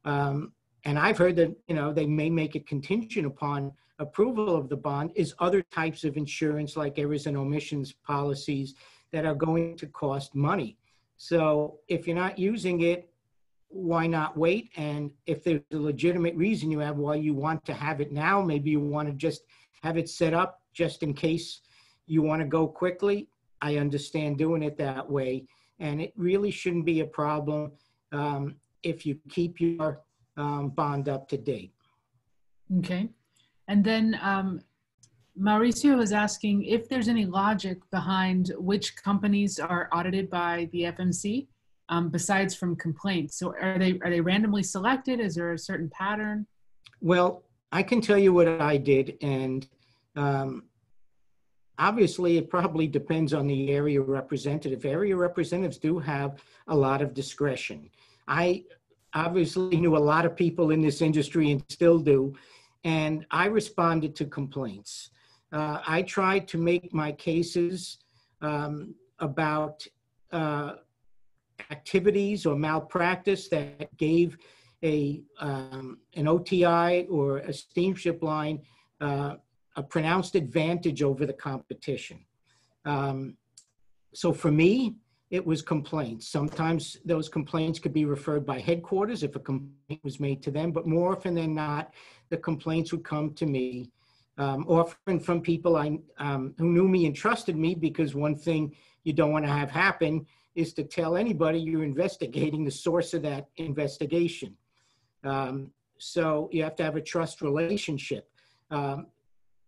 um, and I've heard that, you know, they may make it contingent upon approval of the bond is other types of insurance like errors and omissions policies that are going to cost money. So if you're not using it, why not wait? And if there's a legitimate reason you have why you want to have it now, maybe you want to just have it set up just in case you want to go quickly. I understand doing it that way. And it really shouldn't be a problem um, if you keep your um, bond up to date. Okay. And then um, Mauricio is asking if there's any logic behind which companies are audited by the FMC, um, besides from complaints. So are they are they randomly selected? Is there a certain pattern? Well, I can tell you what I did, and um, obviously, it probably depends on the area representative. Area representatives do have a lot of discretion. I obviously knew a lot of people in this industry and still do, and I responded to complaints. Uh, I tried to make my cases um, about uh, activities or malpractice that gave a um, an OTI or a steamship line uh, a pronounced advantage over the competition. Um, so for me, it was complaints. Sometimes those complaints could be referred by headquarters if a complaint was made to them, but more often than not, the complaints would come to me, um, often from people I um, who knew me and trusted me. Because one thing you don't want to have happen is to tell anybody you're investigating the source of that investigation. Um, so you have to have a trust relationship. Um,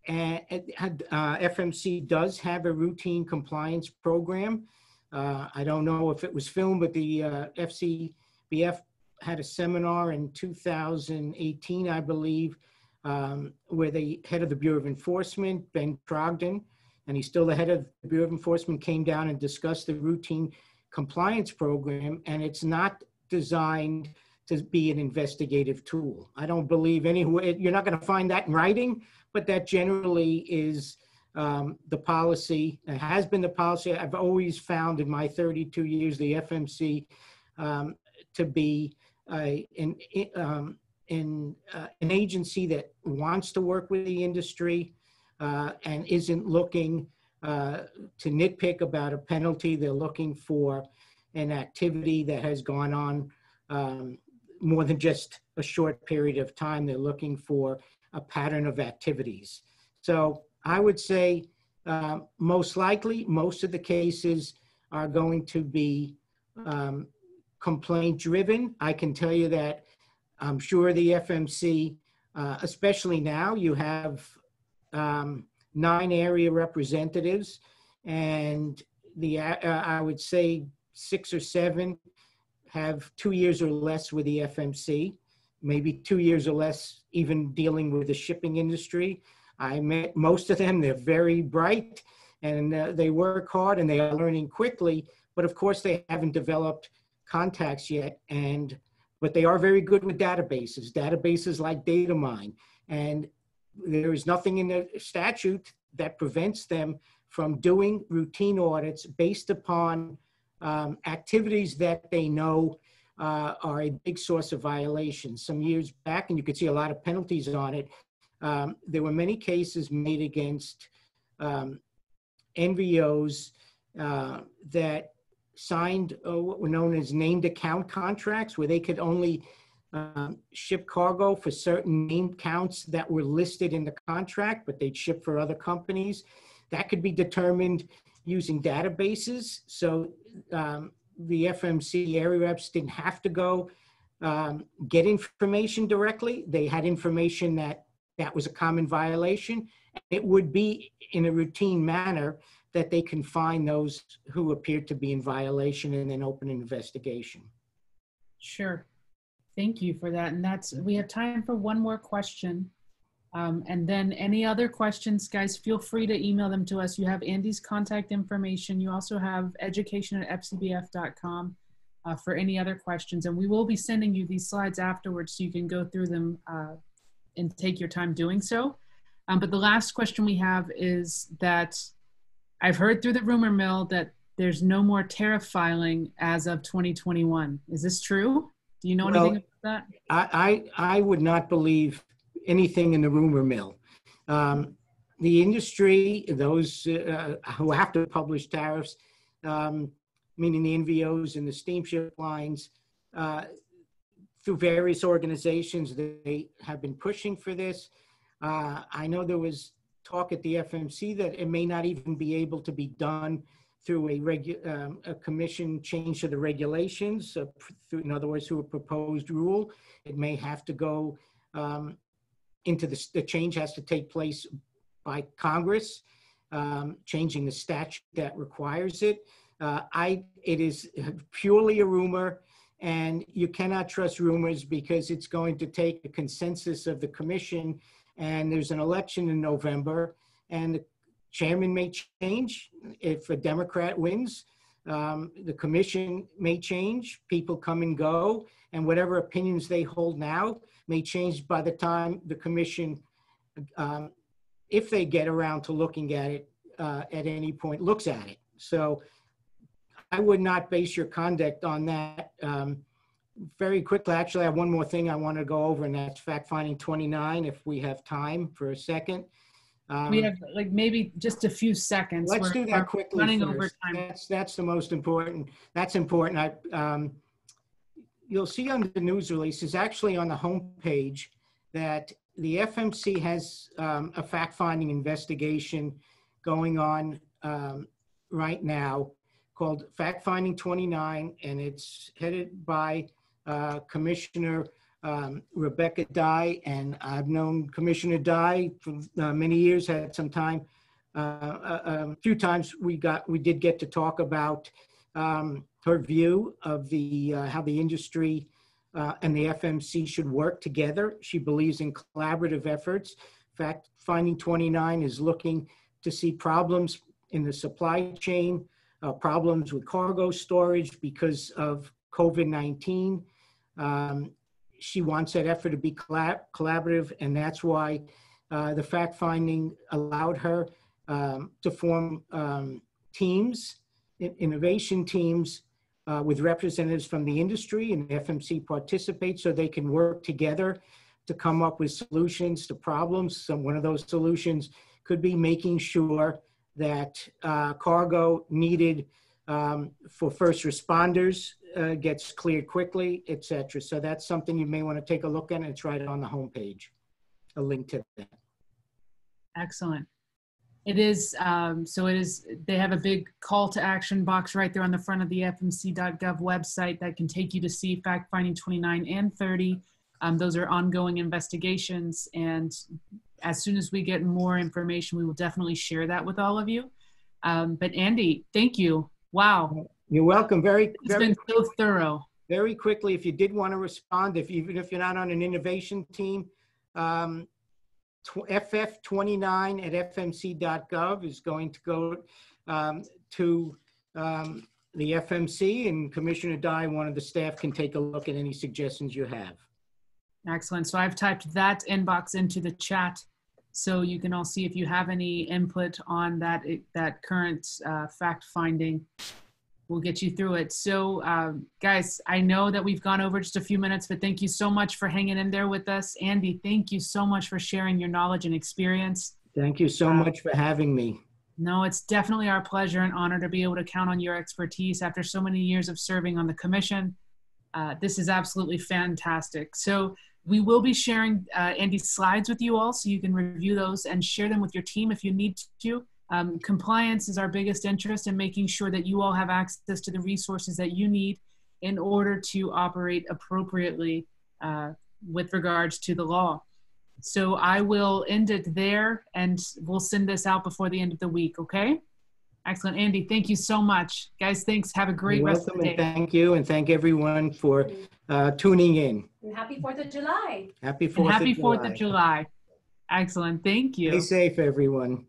and and, uh, FMC does have a routine compliance program. Uh, I don't know if it was filmed, but the uh, FCBF had a seminar in 2018, I believe, um, where the head of the Bureau of Enforcement, Ben Trogdon, and he's still the head of the Bureau of Enforcement, came down and discussed the routine compliance program, and it's not designed to be an investigative tool. I don't believe anywhere, you're not going to find that in writing, but that generally is um, the policy, it has been the policy. I've always found in my 32 years, the FMC um, to be a, an, um, in, uh, an agency that wants to work with the industry uh, and isn't looking uh, to nitpick about a penalty. They're looking for an activity that has gone on um, more than just a short period of time. They're looking for a pattern of activities. So I would say uh, most likely, most of the cases are going to be um, complaint driven. I can tell you that I'm sure the FMC, uh, especially now, you have um, nine area representatives, and the uh, I would say six or seven have two years or less with the FMC, maybe two years or less even dealing with the shipping industry. I met most of them. They're very bright and uh, they work hard and they are learning quickly. But of course, they haven't developed contacts yet. And but they are very good with databases, databases like Datamyne. And there is nothing in the statute that prevents them from doing routine audits based upon um, activities that they know uh, are a big source of violations. Some years back, and you could see a lot of penalties on it, um, there were many cases made against um, NVOs uh, that signed uh, what were known as named account contracts, where they could only um, ship cargo for certain named counts that were listed in the contract, but they'd ship for other companies. That could be determined using databases. So um, the FMC area reps didn't have to go um, get information directly. They had information that that was a common violation. It would be in a routine manner that they can find those who appear to be in violation and then open an investigation. Sure. Thank you for that. And that's, we have time for one more question. Um, and then any other questions, guys, feel free to email them to us. You have Andy's contact information. You also have education at fcbf.com uh, for any other questions. And we will be sending you these slides afterwards so you can go through them uh, and take your time doing so. Um, but the last question we have is that I've heard through the rumor mill that there's no more tariff filing as of 2021. Is this true? Do you know Well, anything about that? I, I, I would not believe anything in the rumor mill. Um, the industry, those uh, who have to publish tariffs, um, meaning the NVOs and the steamship lines, uh, through various organizations, they have been pushing for this. Uh, I know there was talk at the FMC that it may not even be able to be done through a regu, um, a commission change to the regulations, uh, through, in other words, through a proposed rule. It may have to go, um, into the, the change has to take place by Congress, um, changing the statute that requires it. Uh, I, it is purely a rumor and you cannot trust rumors because it's going to take a consensus of the commission and there's an election in November, and the chairman may change if a Democrat wins. Um, the commission may change, people come and go, and whatever opinions they hold now may change by the time the commission, um, if they get around to looking at it uh, at any point, looks at it. So I would not base your conduct on that. Um, very quickly, actually, I have one more thing I want to go over, and that's fact finding 29, if we have time for a second. Um, We have like maybe just a few seconds. Let's We're- do that quickly Running over time. That's, that's the most important. That's important. I, um, you'll see on the news releases, actually on the homepage, that the FMC has, um, a fact-finding investigation going on, um, right now called Fact Finding 29, and it's headed by, uh, Commissioner, um, Rebecca Dye, and I've known Commissioner Dye for uh, many years, had some time uh, a a few times we got, we did get to talk about um, her view of the, uh, how the industry uh, and the FMC should work together. She believes in collaborative efforts. Fact, Finding 29 is looking to see problems in the supply chain, uh, problems with cargo storage because of COVID-19. Um, She wants that effort to be collab- collaborative, and that's why uh, the fact-finding allowed her um, to form um, teams, in- innovation teams uh, with representatives from the industry and FMC participate so they can work together to come up with solutions to problems. Some, one of those solutions could be making sure that uh, cargo needed um, for first responders uh, gets cleared quickly, et cetera. So that's something you may want to take a look at, and it's right on the homepage, a link to that. Excellent. It is, um, so it is, they have a big call to action box right there on the front of the fmc.gov website that can take you to see fact finding 29 and 30. Um, those are ongoing investigations. And as soon as we get more information, we will definitely share that with all of you. Um, but Andy, thank you. Wow. You're welcome. Very, It's very been so thorough. very quickly, if you did want to respond, if even if you're not on an innovation team, um, ff29 at fmc.gov is going to go um, to um, the FMC, and Commissioner Dye, one of the staff, can take a look at any suggestions you have. Excellent. So I've typed that inbox into the chat so you can all see if you have any input on that, that current uh, fact finding. We'll get you through it. So um, guys, I know that we've gone over just a few minutes, but thank you so much for hanging in there with us. Andy, thank you so much for sharing your knowledge and experience. Thank you so much for having me. No, it's definitely our pleasure and honor to be able to count on your expertise after so many years of serving on the commission. Uh, this is absolutely fantastic. So we will be sharing uh, Andy's slides with you all so you can review those and share them with your team if you need to. Um, compliance is our biggest interest in making sure that you all have access to the resources that you need in order to operate appropriately uh, with regards to the law. So I will end it there and we'll send this out before the end of the week, okay? Excellent. Andy, thank you so much. Guys, thanks. Have a great You're rest of welcome, the and day. thank you, and thank everyone for uh, tuning in. And happy 4th of July. Happy And 4th happy of 4th July. of July. Excellent. Thank you. Stay safe, everyone.